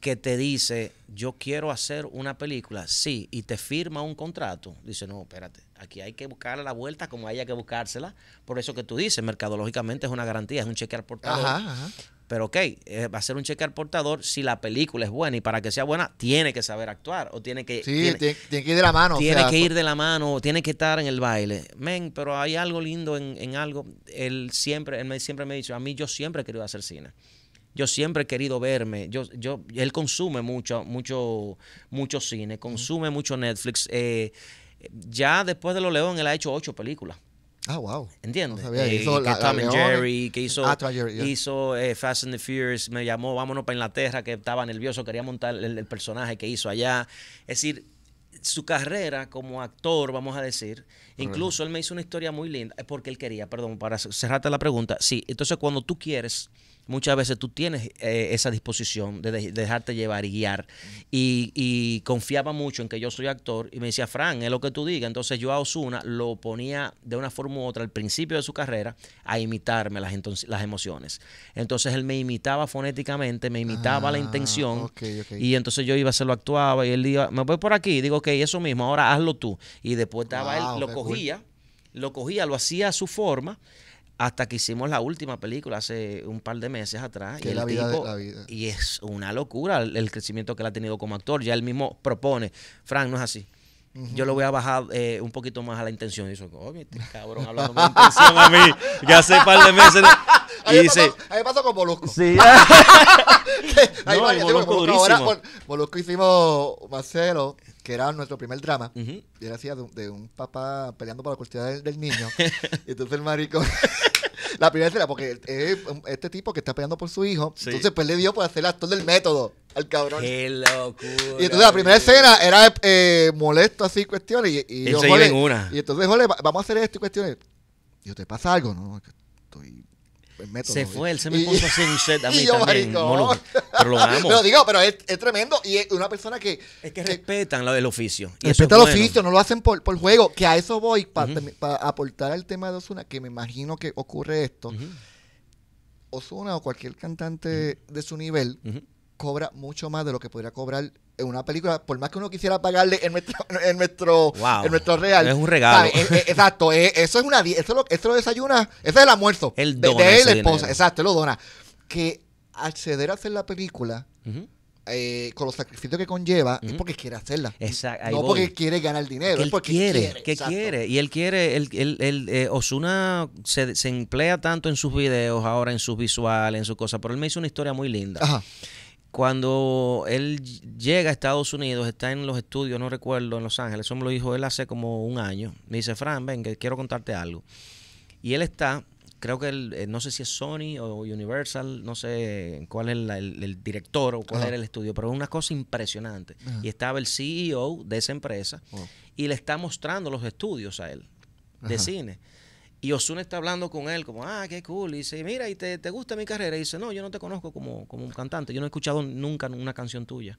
que te dice, yo quiero hacer una película, sí, y te firma un contrato, dice, no, espérate, aquí hay que buscarle la vuelta como haya que buscársela. Por eso que tú dices, mercadológicamente es una garantía, es un cheque al portador. Ajá, ajá. Pero ok, eh, va a ser un cheque al portador si la película es buena y para que sea buena tiene que saber actuar o tiene que... Sí, tiene- tiene, tiene que ir de la mano. o tiene sea, que ir de la mano, tiene que estar en el baile. Men, pero hay algo lindo en, en algo. Él siempre, él me, siempre me ha dicho, a mí yo siempre he querido hacer cine. Yo siempre he querido verme. Yo, yo, él consume mucho, mucho, mucho cine, consume mucho Netflix. Eh, ya después de Los León, él ha hecho ocho películas. Ah, wow. ¿Entiendes? No Eh, hizo que la- Tom la and. Jerry, que hizo, Ah, Jerry, hizo eh, Fast and the Furious, me llamó, vámonos para Inglaterra, que estaba nervioso, quería montar el, el personaje que hizo allá. Es decir, su carrera como actor, vamos a decir, incluso él me hizo una historia muy linda, eh, porque él quería, perdón, para cerrarte la pregunta, sí, entonces cuando tú quieres, muchas veces tú tienes eh, esa disposición de, de- dejarte llevar y guiar, y, y confiaba mucho en que yo soy actor, y me decía, Fran, es lo que tú digas, entonces yo a Osuna lo ponía de una forma u otra al principio de su carrera a imitarme las, entonces, las emociones. Entonces él me imitaba fonéticamente, me imitaba la Ah, intención, y entonces yo iba, se lo actuaba y él iba, me voy por aquí, digo, ok, eso mismo, ahora hazlo tú. Y después estaba Wow, él, lo cool. cogía, lo cogía, lo hacía a su forma, hasta que hicimos la última película hace un par de meses atrás. Que y el la vida de- tipo- la vida. Y es una locura el, el crecimiento que él ha tenido como actor. Ya él mismo propone, Frank, no es así. Yo le voy a bajar eh, un poquito más a la intención. Y dice, oye, este cabrón hablando de intención a mí, que hace un par de meses. A Y mí me dice, pasó- con Molusco. sí, Ahí No, digo, Molusco ahora, Molusco hicimos Marcelo, que era nuestro primer drama. Ujú. Y él hacía de, un- de un papá peleando por la custodia del, del niño. y entonces el marico. La primera escena, porque es este tipo que está peleando por su hijo. Sí. Entonces, pues le dio por hacer el actor del método al cabrón. Qué locura. Y entonces la primera escena era eh, molesto así cuestiones y, y yo, "Jole", en una. y entonces Jole, va- vamos a hacer esto y cuestiones y yo te pasa algo no estoy método Se fue, él se me Y- puso así un set a mí y yo, también. maricón. Molusco. Pero lo amo. pero digo pero es, es tremendo y es una persona que es que respetan lo del oficio. y respeta es el bueno. oficio no lo hacen por, por juego que a eso voy para Ujú. aportar al tema de Osuna que me imagino que ocurre esto Osuna o cualquier cantante de su nivel cobra mucho más de lo que podría cobrar en una película, por más que uno quisiera pagarle en nuestro, en nuestro, Wow. en nuestro real. Es un regalo. Es- es- exacto, es- eso es una eso lo, eso lo desayuna, ese es el almuerzo. Él de, de ese la esposa, dinero. exacto, él lo dona. Que acceder a hacer la película eh, con los sacrificios que conlleva es porque quiere hacerla. Exacto, no voy. porque quiere ganar dinero, Que es él porque quiere, que exacto. quiere. Y él quiere, él, él, él, eh, Osuna se, se emplea tanto en sus videos, ahora en sus visuales, en sus cosas. Pero él me hizo una historia muy linda. Ajá. Cuando él llega a Estados Unidos, está en los estudios, no recuerdo, en Los Ángeles, eso me lo dijo él hace como un año. Me dice, Fran, ven, que quiero contarte algo. Y él está, creo que él, eh, no sé si es Sony o Universal, no sé cuál es el, el director o cuál Ajá. era el estudio, pero es una cosa impresionante. Ajá. Y estaba el CEO de esa empresa y le está mostrando los estudios a él de Ajá. cine. Y Osuna está hablando con él como, ah, qué cool. Y dice, mira, ¿y te, te gusta mi carrera? Y dice, no, yo no te conozco como, como un cantante. Yo no he escuchado nunca una canción tuya.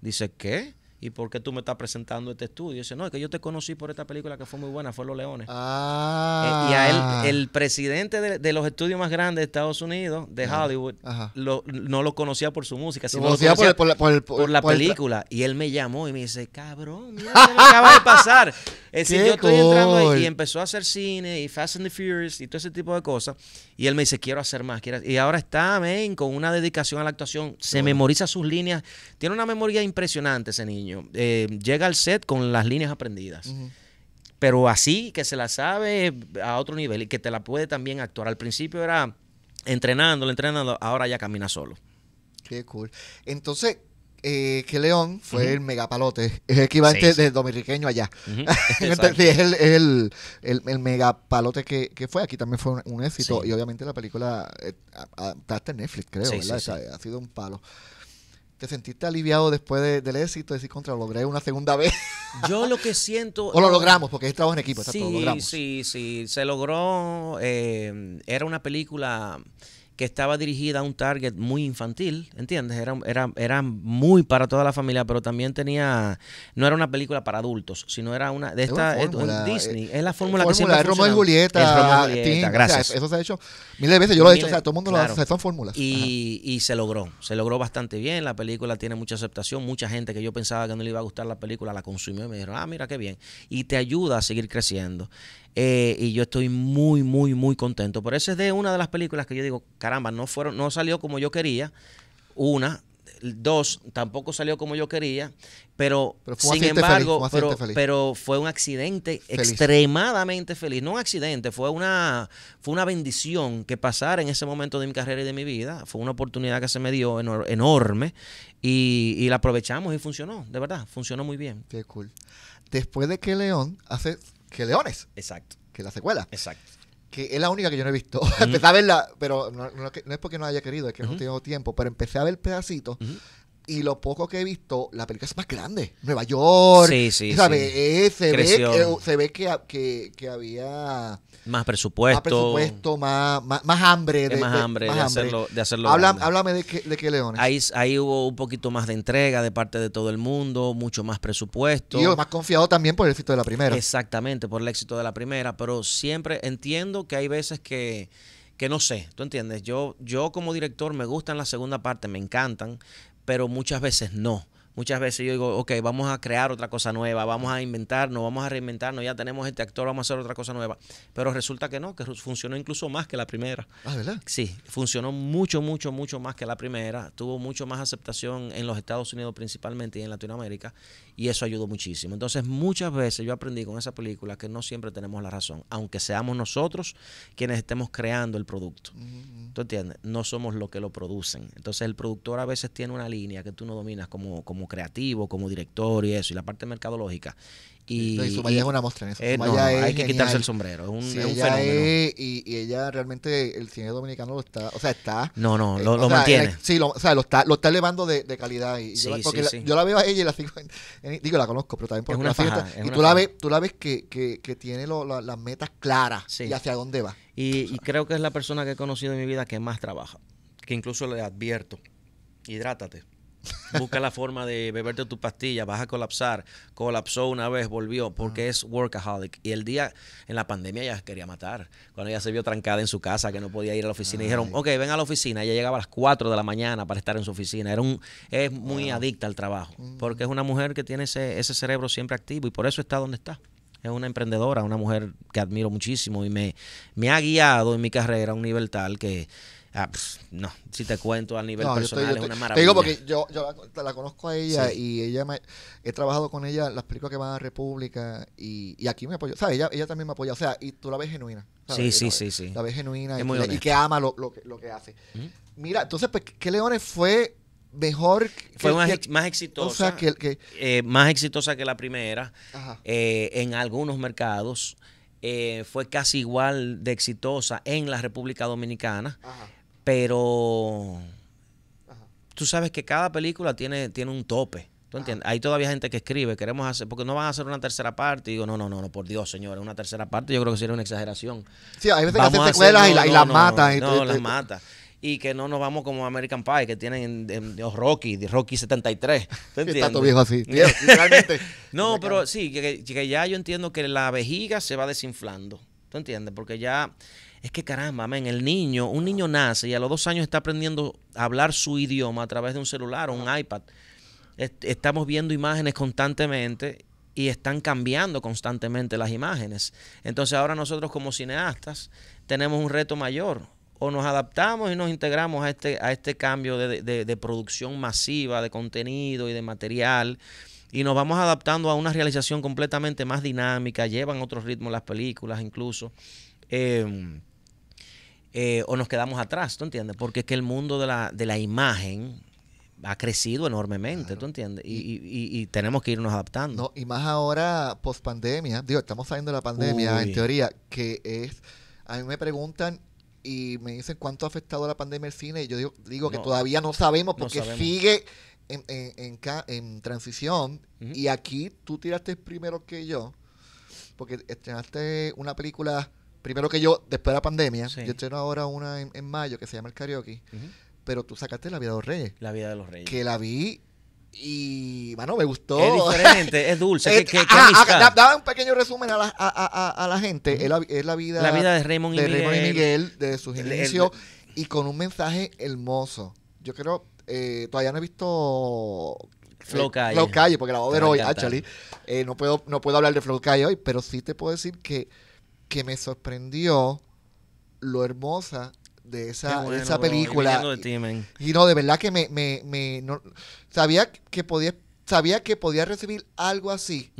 Dice, ¿qué? ¿Y por qué tú me estás presentando este estudio? dice, no, es que yo te conocí por esta película que fue muy buena, fue Los Leones. Ah. Eh, y a él, el presidente de, de los estudios más grandes de Estados Unidos, de Ajá. Hollywood, Ajá. lo- no lo conocía por su música, sino lo conocía por, por la, por el- por la película. Y él me llamó y me dice, cabrón, mira lo que acaba de pasar. Es decir, yo estoy entrando ahí y empezó a hacer cine y Fast and the Furious y todo ese tipo de cosas. Y él me dice, quiero hacer más. quiero- Y ahora está, men, con una dedicación a la actuación. Se memoriza sus líneas. Tiene una memoria impresionante ese niño. Eh, llega al set con las líneas aprendidas. Pero así, que se la sabe a otro nivel y que te la puede también actuar. Al principio era entrenándolo, entrenando, ahora ya camina solo. Qué cool. Entonces, eh, que León fue el megapalote. Es el equivalente Sí, sí. del dominiqueño allá. Entonces, sí, es el, el, el, el megapalote que, que fue. Aquí también fue un, un éxito. Y obviamente la película eh, en Netflix, creo, Sí, ¿verdad? sí, O sea, Ha sido un palo. ¿Te sentiste aliviado después de- del éxito? Decir, contra, lo logré una segunda vez. Yo lo que siento... o lo logramos, porque es trabajo en equipo. Sí, logramos. sí, sí, se logró. eh, era una película que estaba dirigida a un target muy infantil, ¿entiendes? Era, era, era muy para toda la familia, pero también tenía, no era una película para adultos, sino era una de Es una esta, es- Disney, eh, es la fórmula, que Fórmula, siempre ha es Romeo y. Julieta. Es Romeo y Julieta, Teen, o sea, gracias. eso se ha hecho miles de veces. Yo lo he hecho. O sea, todo el mundo lo hace. Son fórmulas. Y, y se logró, se logró bastante bien. La película tiene mucha aceptación. Mucha gente que yo pensaba que no le iba a gustar la película la consumió y me dijeron, ah, mira qué bien. Y te ayuda a seguir creciendo. Eh, y yo estoy muy, muy, muy contento. Por eso es de una de las películas que yo digo, caramba, no fueron, no salió como yo quería. Una. Dos, tampoco salió como yo quería, pero, sin embargo, feliz, fue pero, pero fue un accidente Feliz. extremadamente feliz. No un accidente, fue una, fue una bendición que pasara en ese momento de mi carrera y de mi vida. Fue una oportunidad que se me dio enor- enorme y, y la aprovechamos y funcionó, de verdad, funcionó muy bien. Qué cool. Después de que León hace que Leones, Exacto, que es la secuela, exacto. que es la única que yo no he visto. empecé a verla, pero no, no no es porque no haya querido, es que no tengo tiempo, pero empecé a ver pedacitos. Y lo poco que he visto, la película es más grande. Nueva York, Sí, sí, ¿sabes? sí. Eh, se, ve que, se ve que, que, que había Más presupuesto. más presupuesto, más, más, más hambre. eh, más hambre de hacerlo, de hacerlo Habla- háblame de qué, de qué Leones. Ahí, ahí hubo un poquito más de entrega de parte de todo el mundo, mucho más presupuesto. y yo más confiado también por el éxito de la primera. Exactamente, por el éxito de la primera, pero siempre entiendo que hay veces que, que no sé, ¿tú entiendes? Yo, yo como director me gustan la segunda parte, me encantan, pero muchas veces no. Muchas veces yo digo, ok, vamos a crear otra cosa nueva, vamos a inventarnos, vamos a reinventarnos, ya tenemos este actor, vamos a hacer otra cosa nueva. Pero resulta que no, que funcionó incluso más que la primera. Ah, ¿verdad? Sí, funcionó mucho, mucho, mucho más que la primera. Tuvo mucho más aceptación en los Estados Unidos principalmente y en Latinoamérica. Y eso ayudó muchísimo. Entonces, muchas veces yo aprendí con esa película que no siempre tenemos la razón. Aunque seamos nosotros quienes estemos creando el producto. ¿Tú entiendes? No somos los que lo producen. Entonces, el productor a veces tiene una línea que tú no dominas como, como creativo, como director y eso. Y la parte mercadológica. Y, No, y Sumaya y- es una muestra en eso. eh, no, Sumaya es hay que quitarse el sombrero. Es un, Sí, es un ella fenómeno. es- y, y ella realmente, el cine dominicano lo está, o sea, está... No, no, eh, lo, o lo sea, mantiene. eh, sí, lo, o sea, lo está, lo está elevando de, de calidad. Y yo, la, porque sí, la- sí. yo la veo a ella y la sigo, en- digo, la conozco, pero también por Es una la sigo, es Y tú la, ves, tú la ves que, que, que tiene lo- las metas claras y hacia dónde va. Y, y creo que es la persona que he conocido en mi vida que más trabaja. Que incluso le advierto, hidrátate. Busca la forma de beberte tu pastilla, vas a colapsar. Colapsó una vez, volvió, porque es workaholic. Y el día, en la pandemia, ella quería matar. Cuando ella se vio trancada en su casa, que no podía ir a la oficina, y dijeron, ok, ven a la oficina. Ella llegaba a las 4 de la mañana para estar en su oficina. Era un, es muy adicta al trabajo, porque es una mujer que tiene ese, ese cerebro siempre activo y por eso está donde está. Es una emprendedora, una mujer que admiro muchísimo y me, me ha guiado en mi carrera a un nivel tal que, ah, no, si te cuento a nivel No, yo estoy- personal es una maravilla. Te digo porque yo, yo la, la conozco a ella Sí. y ella me, he trabajado con ella las películas que van a República y, y aquí me apoyó. ¿Sabes? Ella, ella también me apoya. O sea, y tú la ves genuina. ¿sabes? Sí, sí, sí, sí. La ves genuina Es y, muy y honesta. que ama lo, lo que, lo que hace. Mira, entonces, pues, ¿qué Leones fue mejor. Fue que- más, que- ex- más o exitosa. sea, que, que- eh, más exitosa que la primera eh, en algunos mercados. eh, fue casi igual de exitosa en la República Dominicana, Ajá. Pero Ajá. tú sabes que cada película tiene, tiene un tope. ¿Tú entiendes? Hay todavía gente que escribe, queremos hacer, porque no van a hacer una tercera parte. Y digo, no, no, no, no, por Dios, señores, una tercera parte yo creo que sería una exageración. Sí, hay veces que Vamos hacen hacer- secuelas y, la- y las no, matan. No, las mata. Y que no nos vamos como American Pie, que tienen en- en- en Rocky, de Rocky 73. ¿Tú que entiendes? Está todo viejo así. literalmente. No, pero sí, que, que ya yo entiendo que la vejiga se va desinflando. ¿Tú entiendes? Porque ya. Es que caramba, men, el niño, un niño nace y a los dos años está aprendiendo a hablar su idioma a través de un celular o un iPad. Est- Estamos viendo imágenes constantemente y están cambiando constantemente las imágenes. Entonces ahora nosotros como cineastas tenemos un reto mayor. O nos adaptamos y nos integramos a este, a este cambio de, de- de producción masiva de contenido y de material y nos vamos adaptando a una realización completamente más dinámica, llevan otro ritmo las películas incluso. Eh, eh, o nos quedamos atrás, ¿tú entiendes? Porque es que el mundo de la, de la imagen ha crecido enormemente, ¿tú entiendes? Y, y- y- y tenemos que irnos adaptando. No, y más ahora, post pandemia, digo, estamos saliendo de la pandemia, Uy. en teoría, que es, a mí me preguntan y me dicen cuánto ha afectado la pandemia el cine, y yo digo, digo que todavía no sabemos no porque sabemos. sigue en, en, en ca- en transición, y aquí tú tiraste primero que yo, porque estrenaste una película primero que yo, después de la pandemia, Sí. yo estreno ahora una en, en mayo que se llama El Karaoke, pero tú sacaste La Vida de los Reyes, La vida de los reyes. que la vi y, mano, me gustó. Es diferente, es dulce. Da- daba un pequeño resumen a la, a, a- a- a la gente. Es, la, es la vida, la vida de Raymond y Miguel. Y Miguel, de sus inicios, y con un mensaje hermoso. Yo creo, eh, todavía no he visto Flow Calle. Flow Calle, porque la voy a ver hoy, actually. Eh, no, puedo, no puedo hablar de Flow Calle hoy, pero sí te puedo decir que, que me sorprendió lo hermosa de esa, de bueno, esa película. de ti. Y no, de verdad que me, me, me no- sabía que podía, sabía que podía recibir algo así,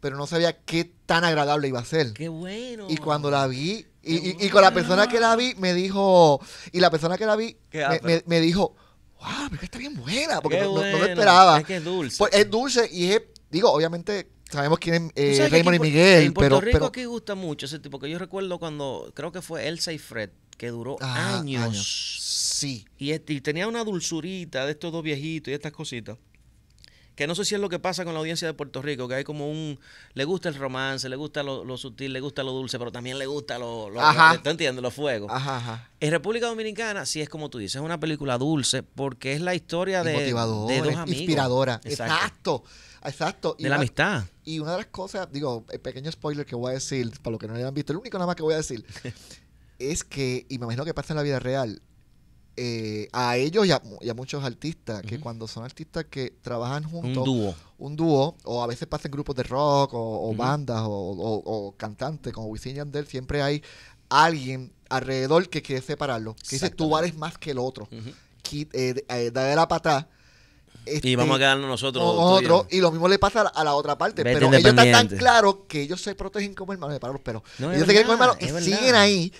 pero no sabía qué tan agradable iba a ser. Qué bueno. Y cuando la vi, y, y- y con la bueno. persona que la vi, me dijo, y la persona que la vi, me, me- me dijo, wow, pero está bien buena, porque no, no- no lo bueno. esperaba. Es que es dulce. Pues es dulce y es, digo, obviamente sabemos quién es eh, Raymond y aquí Miguel, En Puerto pero, Rico pero aquí gusta mucho ese tipo, que yo recuerdo cuando, creo que fue Elsa y Fred, que duró Ah, años. Sí. Y, este- y tenía una dulzurita de estos dos viejitos y estas cositas. Que no sé si es lo que pasa con la audiencia de Puerto Rico, que hay como un... Le gusta el romance, le gusta lo, lo sutil, le gusta lo dulce, pero también le gusta lo... lo Ajá. ¿Tú entiendes? Los fuegos. Ajá, ajá. En República Dominicana, sí es como tú dices, es una película dulce porque es la historia de, de dos amigos. inspiradora. Exacto. Exacto. Exacto. Y De la una- amistad. Y una de las cosas, digo, el pequeño spoiler que voy a decir, para los que no lo hayan visto, el único nada más que voy a decir, es que, y me imagino que pasa en la vida real, eh, a ellos y a, y a muchos artistas, que cuando son artistas que trabajan Un juntos, dúo. un dúo, o a veces pasan grupos de rock, o, bandas, o, o- o cantantes, como Wisin y Yandel, siempre hay alguien alrededor que quiere separarlo, que dice, tú vales más que el otro, Ujú. Qui- eh, eh, dale la patada. Y Este, vamos a quedarnos nosotros. tú y yo. y lo mismo le pasa a la, a la otra parte. Vete pero ellos están tan claros que ellos se protegen como hermanos. Me paro los pelos. No, ellos se quieren como verdad, hermanos y siguen verdad. ahí.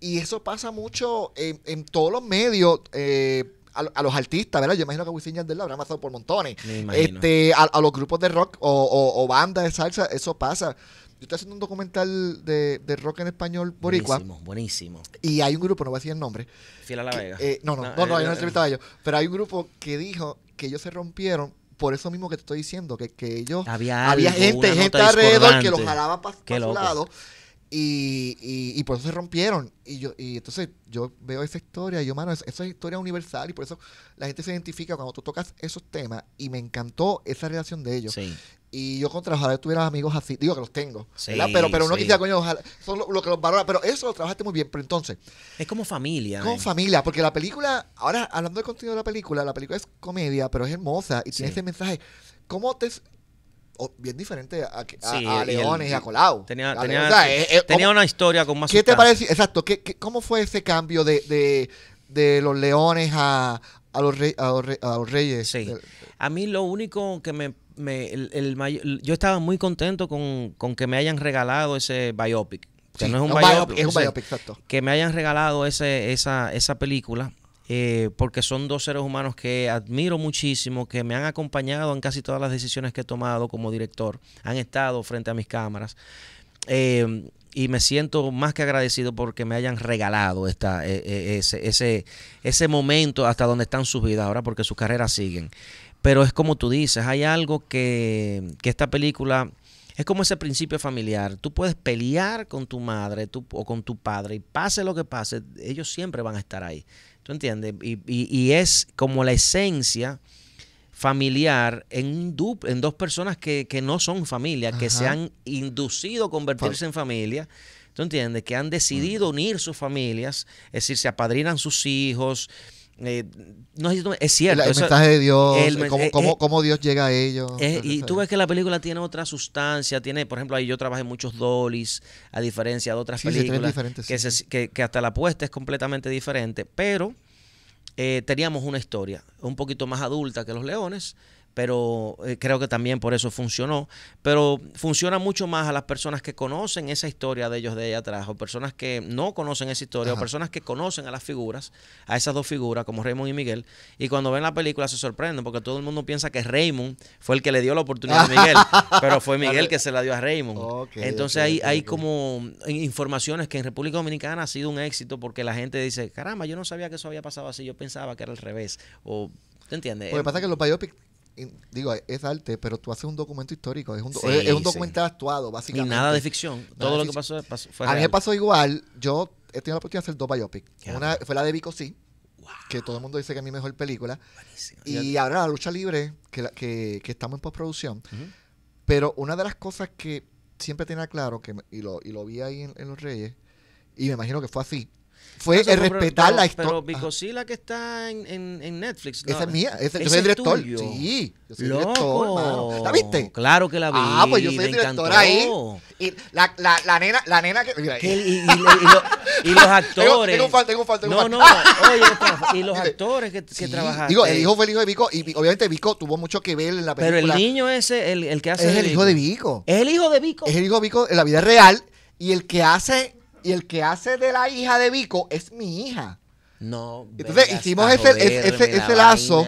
Y eso pasa mucho en, en todos los medios. eh, a, a los artistas, ¿verdad? Yo imagino que Wisin y Yandel lo habrán pasado por montones. Este, a, a los grupos de rock o, o, o bandas de salsa, eso pasa. Yo estoy haciendo un documental de, de rock en español boricua Buenísimo, buenísimo. y hay un grupo, no voy a decir el nombre, Fiel a la que- Vega. eh, no, no, No, no, no, eh, yo no he eh, entrevistado a ellos. Pero hay un grupo que dijo que ellos se rompieron por eso mismo que te estoy diciendo, que, que ellos Había, gente, gente alrededor que los jalaba para Qué su lado. Y, y, y por eso se rompieron. Y yo y entonces yo veo esa historia y yo, mano, es- eso es historia universal y por eso la gente se identifica cuando tú tocas esos temas y me encantó esa relación de ellos. Sí. Y yo contra ojalá tuvieras amigos así, digo que los tengo, Sí, ¿verdad? Pero, pero uno sí. quisiera, coño, ojalá, son lo, lo que los valora, pero eso lo trabajaste muy bien, pero entonces, Es como familia. con men. familia, porque la película, ahora hablando del contenido de la película, la película es comedia, pero es hermosa y tiene ese mensaje. ¿Cómo te.? Bien diferente a, a- Sí, a el- Leones y a Colau. Tenía, tenía, Leones, o sea, eh, eh, tenía ¿cómo- una historia con más ¿Qué te parece? Exacto, ¿qué, qué- cómo fue ese cambio de, de, de los leones a, a, los, rey- a, los, re- a los reyes? Sí. Del- A mí lo único que me... me- el, el mayor- yo estaba muy contento con, con que me hayan regalado ese biopic. Que sí, no es un biopic, biopic. Es un biopic, exacto. que me hayan regalado ese, esa, esa película eh, porque son dos seres humanos que admiro muchísimo, que me han acompañado en casi todas las decisiones que he tomado como director, han estado frente a mis cámaras. Eh, y me siento más que agradecido porque me hayan regalado esta, e, e, ese, ese, ese momento hasta donde están sus vidas ahora, porque sus carreras siguen. Pero es como tú dices, hay algo que, que esta película es como ese principio familiar. Tú puedes pelear con tu madre o con tu padre y pase lo que pase, ellos siempre van a estar ahí. ¿Tú entiendes? Y, y, es como la esencia familiar en, un en dos personas que, que no son familia, que se han inducido a convertirse en familia. ¿Tú entiendes? Que han decidido unir sus familias, es decir, se apadrinan sus hijos, eh, no es cierto. El, mensaje de Dios, eh, cómo, Dios llega a ellos. y tú ves que la película tiene otra sustancia, tiene, por ejemplo, ahí yo trabajé muchos dolis, a diferencia de otras películas, que, que, hasta la apuesta es completamente diferente, pero eh, teníamos una historia un poquito más adulta que Los Leones, pero eh, creo que también por eso funcionó. Pero funciona mucho más a las personas que conocen esa historia de ellos de allá atrás, o personas que no conocen esa historia, o personas que conocen a las figuras, a esas dos figuras, como Raymond y Miguel, y cuando ven la película se sorprenden, porque todo el mundo piensa que Raymond fue el que le dio la oportunidad a Miguel, pero fue Miguel que se la dio a Raymond. Entonces hay, hay como informaciones que en República Dominicana ha sido un éxito porque la gente dice, caramba, yo no sabía que eso había pasado así, yo pensaba que era al revés, o... ¿Te entiendes? Lo que pasa es que los biopics digo, es arte, pero tú haces un documento histórico, es un, es un documental actuado, básicamente. Y nada de ficción, todo lo que pasó, fue A mí me pasó igual, yo he tenido la oportunidad de hacer dos biopics. Una fue la de Vico Sí, que todo el mundo dice que es mi mejor película. Y ahora la lucha libre, que, que, que estamos en postproducción. Pero una de las cosas que siempre tenía claro, que, y, lo, y lo vi ahí en, en Los Reyes, y me imagino que fue así, fue el respetar la historia. Pero Bicosí que está en, en, en Netflix. esa es mía. yo soy el director. Sí, yo soy el director, ¿La viste? Claro que la vi. Ah, pues yo soy el director ahí. Y la, la, la nena, la nena que. y, y, y, y, los actores. Tengo, un fan, tengo un fan, tengo no, un fan. No, oye, y los actores que, que trabajaron. Digo, el hijo fue el hijo de Vico. Y obviamente Vico tuvo mucho que ver en la película. Pero el niño ese, el, el que hace. Es el hijo de Vico. Es el hijo de Vico. Es el hijo de Vico en la vida real. Y el que hace y el que hace de la hija de Vico es mi hija. No. Entonces hicimos ese, ese, ese, lazo.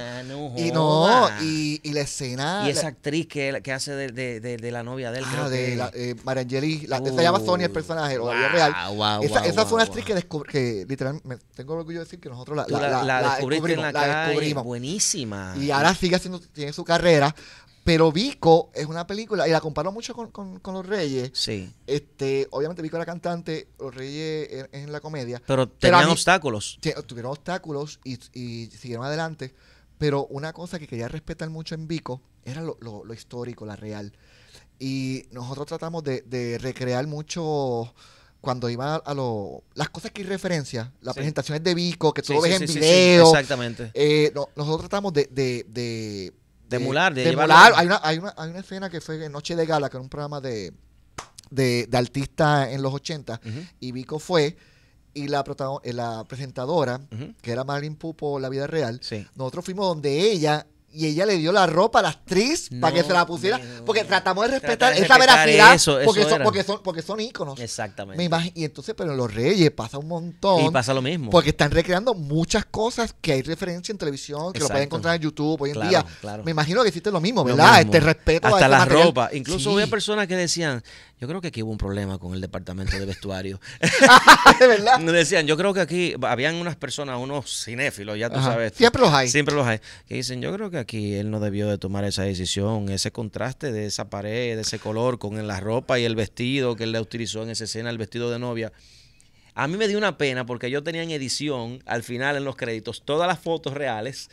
y no, y, y, la escena. Y esa actriz que, que hace de, de, de, la novia de él, ah, de la, eh, Marangeli, la, se llama Sonia el personaje, o la real. esa, esa fue una actriz que descubrí, que literalmente, tengo orgullo de decir que nosotros la, la, la, descubrimos, en la, calle, descubrimos. Buenísima. Y ahora sigue haciendo, tiene su carrera. Pero Vico es una película, y la comparo mucho con, con, Los Reyes. Sí. Este, obviamente Vico era cantante, Los Reyes es en la comedia. Pero tenían obstáculos. Tuvieron obstáculos y, y, siguieron adelante. Pero una cosa que quería respetar mucho en Vico era lo, lo, histórico, la real. Y nosotros tratamos de, de recrear mucho cuando iba a, lo, las cosas que hay referencia, las presentaciones de Vico, que tú lo ves en video. exactamente. Eh, nosotros tratamos de, de de emular, de, Hay una, hay, una, hay una escena que fue en Noche de Gala, que era un programa de, de, de artista en los 80, y Vico fue, y la, la presentadora, que era Marilyn Pupo, la vida real, nosotros fuimos donde ella y ella le dio la ropa a la actriz para que se la pusiera. porque tratamos de respetar esa veracidad. porque, son, porque, son, porque son íconos. Exactamente. y entonces, pero en Los Reyes pasa un montón. Y pasa lo mismo. Porque están recreando muchas cosas que hay referencia en televisión, que lo pueden encontrar en YouTube hoy en día. Me imagino que existe lo mismo, ¿verdad? Este respeto Hasta a la ropa. Incluso había personas que decían, yo creo que aquí hubo un problema con el departamento de vestuario. ¿De verdad? Decían, yo creo que aquí habían unas personas, unos cinéfilos, ya tú sabes. Siempre los hay. Siempre los hay. Que dicen, yo creo que aquí él no debió de tomar esa decisión, ese contraste de esa pared, de ese color con la ropa y el vestido que él le utilizó en esa escena, el vestido de novia. A mí me dio una pena porque yo tenía en edición, al final en los créditos, todas las fotos reales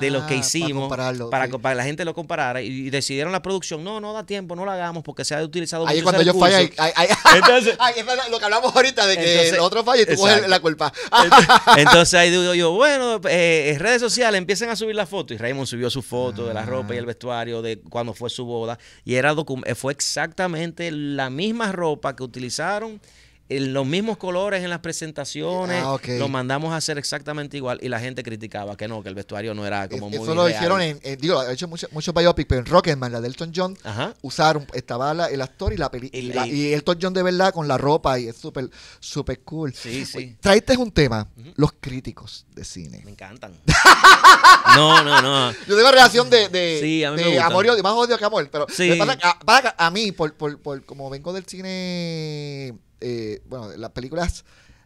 de lo que ah, hicimos para, para, que la gente lo comparara y, decidieron la producción, no, no da tiempo, no lo hagamos porque se ha utilizado Ahí cuando yo fallé, entonces, es lo que hablamos ahorita de que el otro falla y tú coges la culpa. entonces ahí digo yo, bueno, eh, redes sociales empiezan a subir la foto y Raymond subió su foto de la ropa y el ah. vestuario de cuando fue su boda y era fue exactamente la misma ropa que utilizaron en los mismos colores en las presentaciones, Ah, ok. lo mandamos a hacer exactamente igual y la gente criticaba que no, que el vestuario no era como muy Eso lo real. hicieron en, en- digo, ha hecho muchos muchos biopics, pero en Rocketman, la de Elton John, Ajá. usaron, estaba la- el actor y la peli, y, Y- y- Elton John de verdad con la ropa y es súper, súper cool. Sí, sí. Traiste un tema, los críticos de cine. Me encantan. no, no, no. Yo tengo relación de, de, Sí, a mí me de gustan. amor y odio, más odio que amor, pero Sí. a, a mí, por, por, por- como vengo del cine, eh, bueno, las películas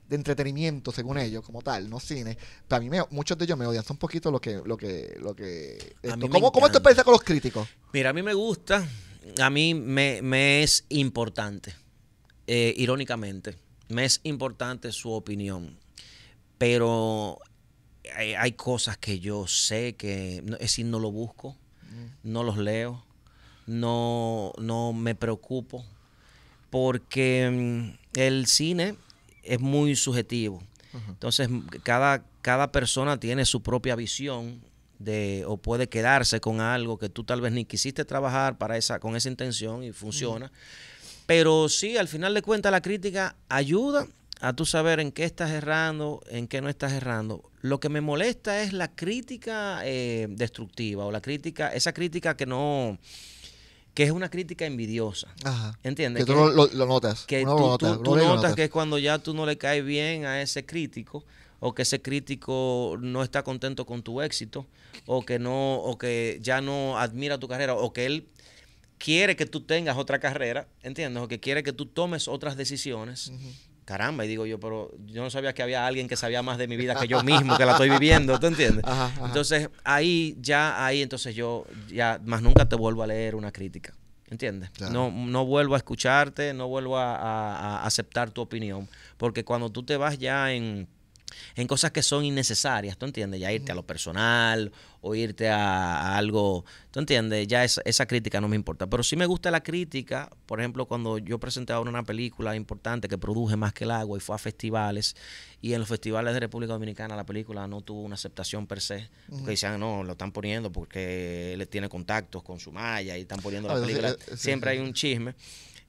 de entretenimiento, según ellos, como tal, no cine, para mí me- muchos de ellos me odian, son un poquito lo que, lo que, lo que, esto. mí me ¿Cómo, ¿Cómo te parece con los críticos? Mira, a mí me gusta, a mí me, me es importante, eh, irónicamente, me es importante su opinión, pero hay, hay cosas que yo sé que, es decir, no lo busco, no los leo, no, no me preocupo, porque mm, el cine es muy subjetivo. Entonces, m- cada, cada persona tiene su propia visión de, o puede quedarse con algo que tú tal vez ni quisiste trabajar para esa, con esa intención y funciona. Pero sí, al final de cuentas, la crítica ayuda a tú saber en qué estás errando, en qué no estás errando. Lo que me molesta es la crítica eh, destructiva o la crítica, esa crítica que no, que es una crítica envidiosa. Ajá. ¿Entiendes? Que tú Que- lo, lo- lo notas. que uno tú, lo nota, tú notas nota. que es cuando ya tú no le caes bien a ese crítico o que ese crítico no está contento con tu éxito o que no o que ya no admira tu carrera o que él quiere que tú tengas otra carrera, ¿entiendes? O que quiere que tú tomes otras decisiones. Caramba, y digo yo, pero yo no sabía que había alguien que sabía más de mi vida que yo mismo, que la estoy viviendo, ¿tú entiendes? Ajá, ajá. Entonces, ahí, ya, ahí, entonces yo, ya, más nunca te vuelvo a leer una crítica, ¿entiendes? Claro. No, no vuelvo a escucharte, no vuelvo a, a- a aceptar tu opinión, porque cuando tú te vas ya en, en cosas que son innecesarias, ¿tú entiendes? Ya irte a lo personal o irte a, a algo, ¿tú entiendes? Ya esa, esa crítica no me importa. Pero sí me gusta la crítica, por ejemplo, cuando yo presenté ahora una película importante que produje más que el agua y fue a festivales, y en los festivales de República Dominicana la película no tuvo una aceptación per se, porque decían, no, lo están poniendo porque él tiene contactos con su malla y están poniendo Ah, la sí, película. eh, sí, Siempre sí. hay un chisme.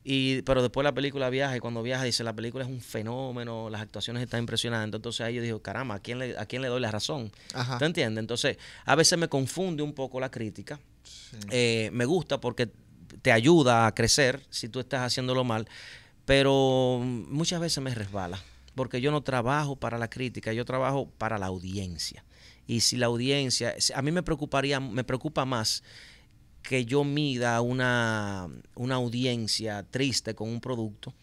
Y, pero después la película viaja y cuando viaja dice la película es un fenómeno, las actuaciones están impresionantes. Entonces ahí yo digo, caramba, ¿a quién le, a quién le doy la razón? Ajá. ¿Te entiendes? Entonces a veces me confunde un poco la crítica. Eh, me gusta porque te ayuda a crecer si tú estás haciéndolo mal, pero muchas veces me resbala porque yo no trabajo para la crítica, yo trabajo para la audiencia. Y si la audiencia, a mí me preocuparía, me preocupa más que yo mida una, una audiencia triste con un producto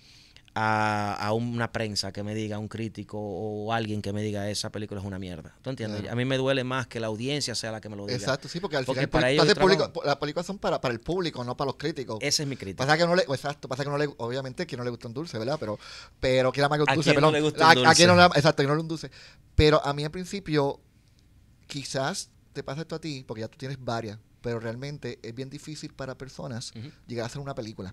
a, a una prensa que me diga, un crítico o alguien que me diga esa película es una mierda. ¿Tú entiendes? Claro. A mí me duele más que la audiencia sea la que me lo diga. Exacto, sí, porque al Porque final para ellos público- las películas son para, para el público, no para los críticos. Esa es mi crítica. Pasa que no le, exacto, pasa que no le, obviamente que no le gusta un dulce, ¿verdad? Pero, pero quiere más que un ¿A dulce, quién no le gusta un A- a dulce? quién no le- exacto, que no le un dulce. Pero a mí al principio, quizás te pasa esto a ti, porque ya tú tienes varias, pero realmente es bien difícil para personas llegar a hacer una película.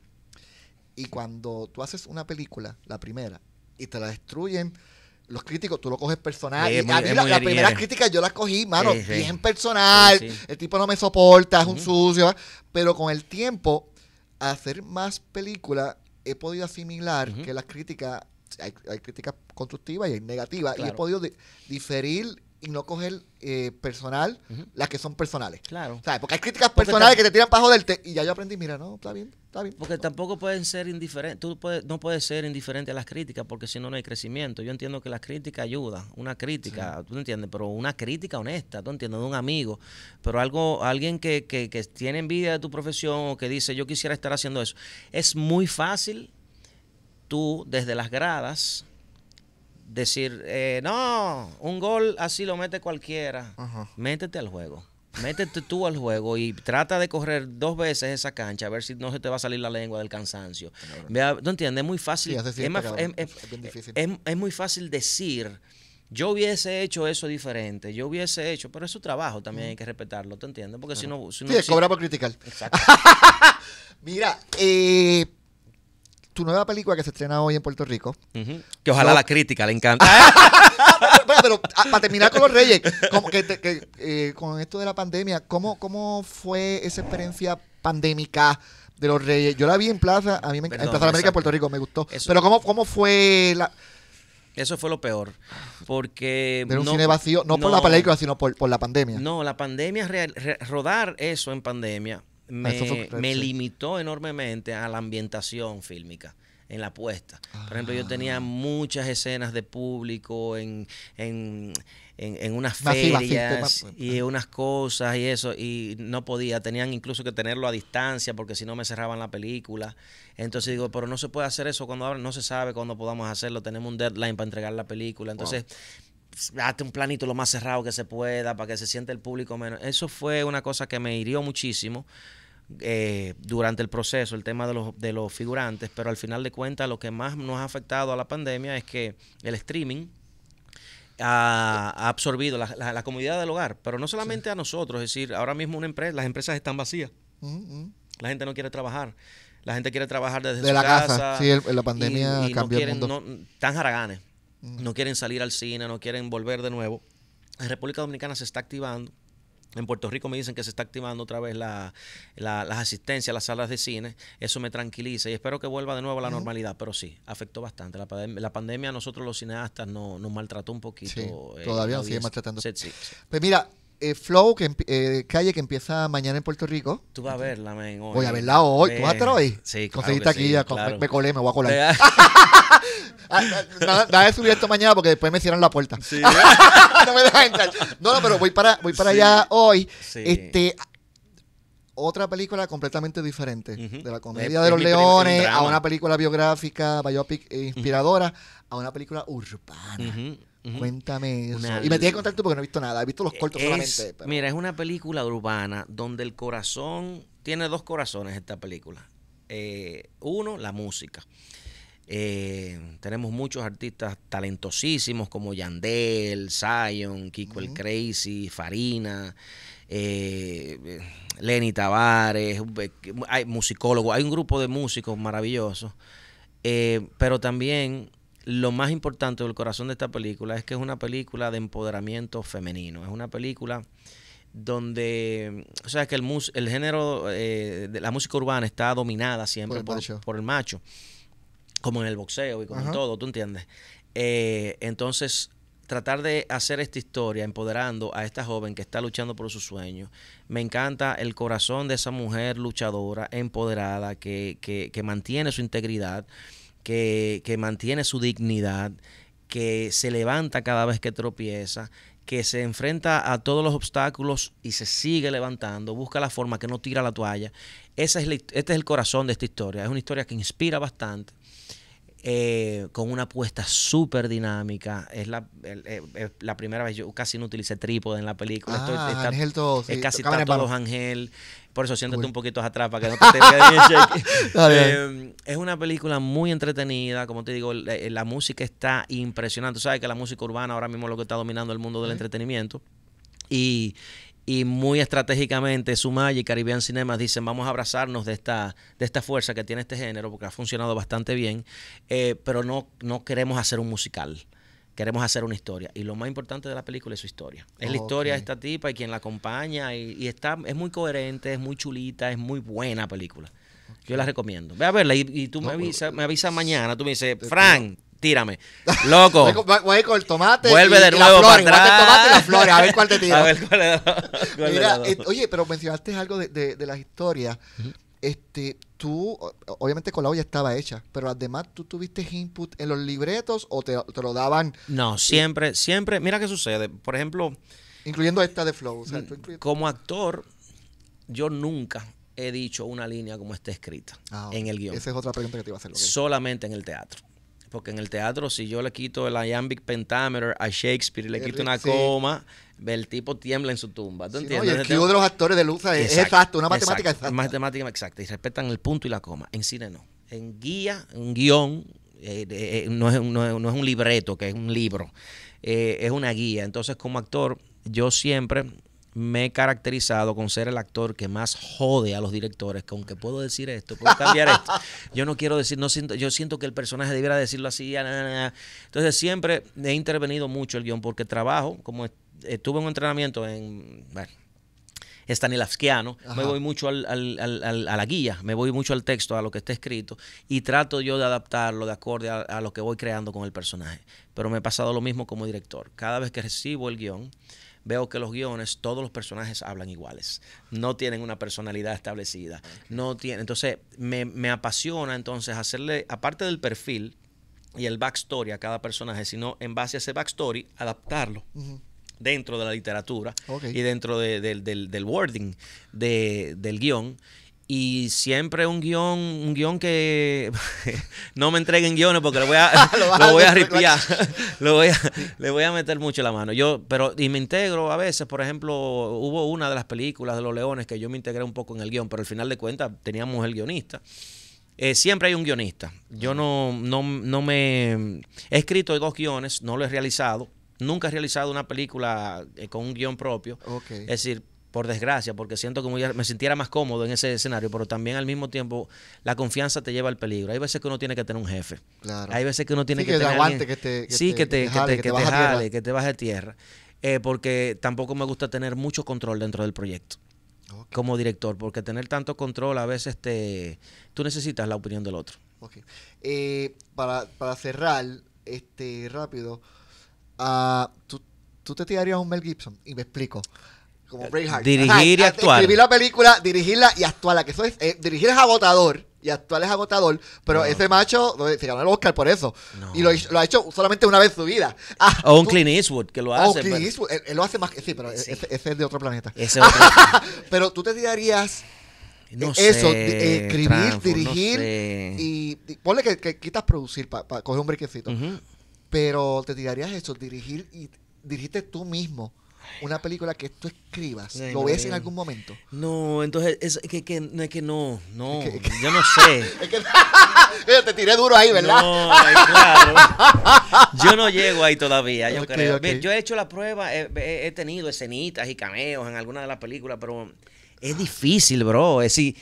Y cuando tú haces una película, la primera, y te la destruyen, los críticos, tú lo coges personal. Sí, y es muy- a mí es la, primera crítica yo la cogí, mano, Sí, sí. bien personal. El tipo no me soporta, es un sucio. Pero con el tiempo, hacer más películas, he podido asimilar que las críticas, hay, hay críticas constructivas y hay negativas, y he podido di- diferir y no coger eh, personal las que son personales. Claro. ¿Sabes? Porque hay críticas Porque personales que te tiran para joderte y ya yo aprendí, mira, no, está bien, está bien. Porque tampoco pueden ser indiferentes. Tú puedes, no puedes ser indiferente a las críticas porque si no, no hay crecimiento. Yo entiendo que la crítica ayuda. Una crítica, tú entiendes, pero una crítica honesta, tú entiendes, de un amigo. Pero algo, alguien que, que, que tiene envidia de tu profesión o que dice yo quisiera estar haciendo eso. Es muy fácil tú desde las gradas decir, eh, no, un gol así lo mete cualquiera. Ajá. Métete al juego. Métete tú al juego y trata de correr dos veces esa cancha a ver si no se te va a salir la lengua del cansancio. ¿No entiendes? Es muy fácil. Sí, es, siempre, más- cabrón. es- es- Es muy fácil decir, yo hubiese hecho eso diferente, yo hubiese hecho, pero es su trabajo también hay que respetarlo, ¿te entiendes? Porque si no... Si no Sí, si- cobra por criticar. Exacto. Mira, eh, tu nueva película que se estrena hoy en Puerto Rico. Que ojalá la crítica le encante. pero, pero, ah, para terminar con los Reyes, como que, te- que, eh, con esto de la pandemia, ¿cómo, ¿cómo fue esa experiencia pandémica de los Reyes. Yo la vi en Plaza, a mí me en Plaza de América. Puerto Rico, me gustó. Eso- Pero ¿cómo, cómo fue la, Eso fue lo peor. Porque. ver un cine vacío? No, por la película, sino por, por la pandemia. No, la pandemia, real- re- rodar eso en pandemia me, limitó enormemente a la ambientación fílmica, en la puesta. Por ejemplo, yo Ah. tenía muchas escenas de público en, en, en, en unas sí, ferias tema- y unas cosas y eso, y no podía, tenían incluso que tenerlo a distancia porque si no me cerraban la película. Entonces digo, pero no se puede hacer eso cuando ahora no se sabe cuándo podamos hacerlo, tenemos un deadline para entregar la película. Entonces, hazte un planito lo más cerrado que se pueda para que se sienta el público menos. Eso fue una cosa que me hirió muchísimo eh, durante el proceso, el tema de los, de los figurantes, pero al final de cuentas lo que más nos ha afectado a la pandemia es que el streaming ha, ha absorbido la, la- la comodidad del hogar, pero no solamente a nosotros, es decir, ahora mismo una empresa, las empresas están vacías, Mm, mm. la gente no quiere trabajar. La gente quiere trabajar desde De su la casa. casa. Sí, el- la pandemia y- y cambió el no quieren, mundo. no- están haraganes. No quieren salir al cine, no quieren volver de nuevo. En República Dominicana se está activando. En Puerto Rico me dicen que se está activando otra vez la, la- las asistencias a las salas de cine. Eso me tranquiliza y espero que vuelva de nuevo a la normalidad. Pero sí, afectó bastante. La, pandem- la pandemia a nosotros los cineastas no- nos maltrató un poquito. Sí, eh, todavía sigue maltratando. Sí, sí. Pues mira, eh, Flow, que eh, calle que empieza mañana en Puerto Rico. Tú vas a verla, men, hoy. Voy a verla hoy. ¿Tú vas a estar hoy? Sí, claro Conseguí que taquilla. sí, con- claro. me, me colé, me voy a colar. Ah, ah, Nada, nada de subir esto mañana porque después me cierran la puerta. Sí. no me dejan entrar. No, no, pero voy para, voy para allá hoy. Sí. Este, otra película completamente diferente. De la comedia de los leones a una película biográfica, biopic eh, inspiradora, a una película urbana. Cuéntame eso. Una y me tienes que contar tú porque no he visto nada. He visto los cortos Es- solamente. pero- Mira, es una película urbana donde el corazón tiene dos corazones esta película. Eh, uno, la música. Eh, tenemos muchos artistas talentosísimos como Yandel, Zion, Kiko el Crazy, Farina, eh, Lenny Tavares, hay musicólogos, hay un grupo de músicos maravillosos. Eh, pero también lo más importante del corazón de esta película es que es una película de empoderamiento femenino. Es una película donde, o sea, que el, mus- el género de la música urbana está dominada siempre Por por, el macho. por el macho, como en el boxeo y como Ajá. en todo, ¿tú entiendes? Eh, entonces, tratar de hacer esta historia empoderando a esta joven que está luchando por sus sueños. Me encanta el corazón de esa mujer luchadora, empoderada, que, que, que mantiene su integridad, que, que mantiene su dignidad, que se levanta cada vez que tropieza, que se enfrenta a todos los obstáculos y se sigue levantando, busca la forma que no tira la toalla. Esa es la- este es el corazón de esta historia. Es una historia que inspira bastante eh, con una apuesta súper dinámica. Es la, el- eh, es la primera vez, yo casi no utilicé trípode en la película. Ah, está- Ángel todo, sí, es casi está mano. Ángel. Por eso siéntate un poquito atrás para que no te, quede bien. Eh, es una película muy entretenida. Como te digo, la, la música está impresionante. Tú sabes que la música urbana ahora mismo es lo que está dominando el mundo del entretenimiento. Y, y muy estratégicamente Sumaya y Caribbean Cinemas dicen vamos a abrazarnos de esta, de esta fuerza que tiene este género porque ha funcionado bastante bien, eh, pero no, no queremos hacer un musical. Queremos hacer una historia. Y lo más importante de la película es su historia. Es la historia de esta tipa y quien la acompaña. Y, y está, es muy coherente, es muy chulita, es muy buena película. Yo la recomiendo. Ve a verla y, y tú me avisas me avisa mañana. Tú me dices, Frank, tírame. Loco. Voy, con- el tomate. Vuelve y- de y nuevo las flores. para guarda el atrás. tomate y las flores. A ver cuál te tiro. A ver cuál es Mira, eh, oye, pero mencionaste algo de, de, de las historias. Este, tú, obviamente Colau ya estaba hecha, pero además tú tuviste input en los libretos o te, te lo daban, No, siempre, siempre. Mira qué sucede. Por ejemplo, incluyendo esta de Flow. O sea, como actor, yo nunca he dicho una línea como está escrita Ah, en el guion. Esa es otra pregunta que te iba a hacer. ok. Solamente en el teatro. Porque en el teatro, si yo le quito el iambic pentameter a Shakespeare y le El quito una sí. coma, el tipo tiembla en su tumba. ¿Tú Sí, ¿no? entiendes? Y el cue de los actores de luz es, exacto, una matemática exacto, exacta. Matemática exacta. Y respetan el punto y la coma. En cine no. En guía, un guion, eh, eh, no, es, no no es un libreto, que es un libro. Eh, es una guía. Entonces, como actor, yo siempre me he caracterizado con ser el actor que más jode a los directores, que aunque puedo decir esto, puedo cambiar esto. Yo no quiero decir, no siento, yo siento que el personaje debiera decirlo así. na, na, na. Entonces siempre he intervenido mucho el guion porque trabajo, como estuve en un entrenamiento en, bueno, Stanislavskiano, me Ajá. voy mucho al- al- al- a la guía, me voy mucho al texto, a lo que está escrito, y trato yo de adaptarlo de acorde a, a lo que voy creando con el personaje. Pero me ha pasado lo mismo como director. Cada vez que recibo el guion, veo que los guiones, todos los personajes hablan iguales. No tienen una personalidad establecida. No tienen, entonces, me, me apasiona entonces hacerle, aparte del perfil y el backstory a cada personaje, sino en base a ese backstory, adaptarlo. Dentro de la literatura y dentro de- del- del, del wording de- del guion. Y siempre un guion, un guion que no me entreguen guiones porque lo voy a, Lo lo voy a ripiar. Lo voy a, le voy a meter mucho la mano. Yo, pero, y me integro a veces, por ejemplo, hubo una de las películas de los leones que yo me integré un poco en el guion, pero al final de cuentas teníamos el guionista. Eh, siempre hay un guionista. Yo no, no, no me... He escrito dos guiones, no lo he realizado. Nunca he realizado una película eh, con un guion propio. Es decir, por desgracia, porque siento que me- sintiera más cómodo en ese escenario, pero también al mismo tiempo la confianza te lleva al peligro. Hay veces que uno tiene que tener un jefe. Claro. Hay veces que uno tiene Sí, que, que te tener alguien- que te- que sí, te- que te, que te jale, que baje tierra. jale, que te baje tierra. Eh, porque tampoco me gusta tener mucho control dentro del proyecto como director, porque tener tanto control a veces te, tú necesitas la opinión del otro. ok. Eh, para, para cerrar, este, rápido, ¿tú, tú te tirarías un Mel Gibson y me explico. Como Braveheart. Dirigir Ajá, y ah, actuar. Escribir la película, dirigirla y actuarla. Que eso es, eh, dirigir es agotador y actuar es agotador. Pero No. ese macho se ganó el Oscar por eso. No. Y lo, ha hecho solamente una vez en su vida. Ah, O un tú- Clint Eastwood que lo hace. Clint pero- Eastwood, él, él lo hace más que sí, pero Sí. Ese, ese es de otro planeta. ese otro- Pero tú te tirarías no Eh, eso, sé, eh, escribir, dirigir sé. y, y ponle que, que quitas producir para coger un brequecito. Pero te tirarías eso, dirigir y dirigirte tú mismo una película que tú escribas. Ay, ¿Lo no, ves en algún momento? No, entonces es que, que, no, es que no, no, Es que- yo no sé. Es que te tiré duro ahí, ¿verdad? No, claro. Yo no llego ahí todavía, yo creo. ok. Bien, Yo he hecho la prueba, he, he- he tenido escenitas y cameos en algunas de las películas, pero es difícil, bro. Es decir,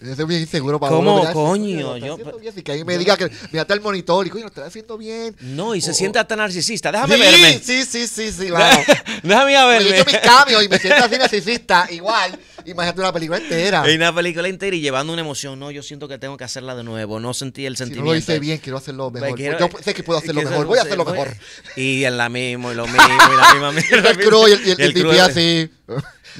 Yo soy bien inseguro para ¿Cómo, coño? Está Yo- bien, así que ahí me diga que mírate al monitor y coño, lo estás haciendo bien. no, y se siente hasta narcisista. Déjame sí, verme. Sí, sí, sí, sí, vamos. Déjame a Pues yo he verme. hecho mis cambios y me siento así narcisista, igual. Imagínate una película entera. En una película entera y llevando una emoción. No, yo siento que tengo que hacerla de nuevo. No sentí el Si no sentimiento. lo hice bien, quiero hacerlo mejor. Pues quiero- yo sé que puedo hacerlo que mejor, voy a hacerlo voy- mejor. Y en la misma, y lo mismo, y la misma mierda. el crew y el, y el, Y el así.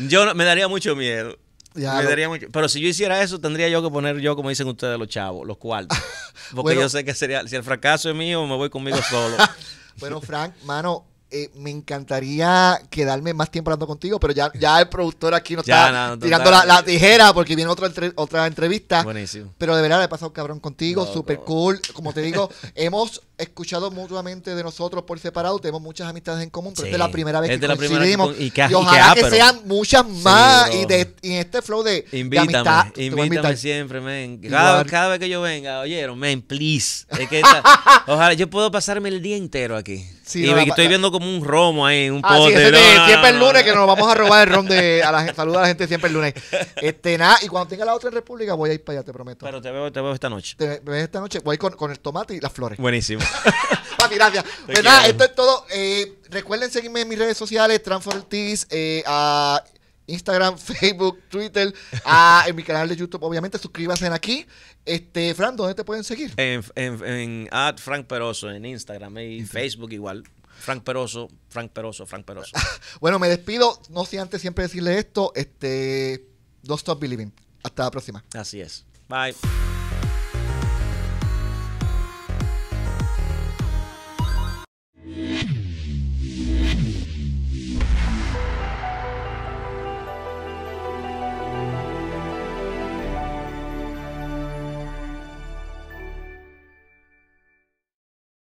Yo no- me daría mucho miedo. Ya me lo- daría mucho. Pero si yo hiciera eso, tendría yo que poner yo, como dicen ustedes, los chavos, los cuartos. Porque Bueno. yo sé que sería, si el fracaso es mío, me voy conmigo solo. Bueno, Frank, mano, eh, me encantaría quedarme más tiempo hablando contigo, pero ya, ya el productor aquí nos Ya, está no, tirando la, tijera porque viene otra, entre- otra entrevista. Buenísimo. Pero de verdad, le he pasado cabrón contigo, No, súper cool. Como te digo, hemos escuchado mutuamente de nosotros por separado, tenemos muchas amistades en común, pero Sí, esta es la primera vez es que de la primera que coincidimos. con- y que- y que ojalá que, ápero. sean muchas más y, de, y en este flow de, de Invítame, amistad. invítame siempre, men. Cada, cada vez que yo venga, oyeron, men, please. Es que esta- ojalá, yo puedo pasarme el día entero aquí. Sí, y no, estoy la- viendo como un romo ahí, un Ah, sí, pote. de No, no, siempre el lunes que nos vamos a robar el ron de a la. Saluda a la gente siempre el lunes. Este, nada, y cuando tenga la otra en República voy a ir para allá, te prometo. Pero te veo, te veo esta noche. Te ves esta noche, voy con, con el tomate y las flores. Buenísimo. Papi, gracias. Pues nada, esto es todo. Eh, recuerden seguirme en mis redes sociales, Transfer Ortiz, eh, a Instagram, Facebook, Twitter, en mi canal de YouTube. Obviamente, suscríbanse aquí. Este, Fran, ¿dónde te pueden seguir? En, Frank Peroso, en Instagram y Facebook igual. Frank Peroso, Frank Peroso, Frank Peroso. bueno, me despido, no sé antes siempre decirle esto, este, don't stop believing. Hasta la próxima. Así es. Bye.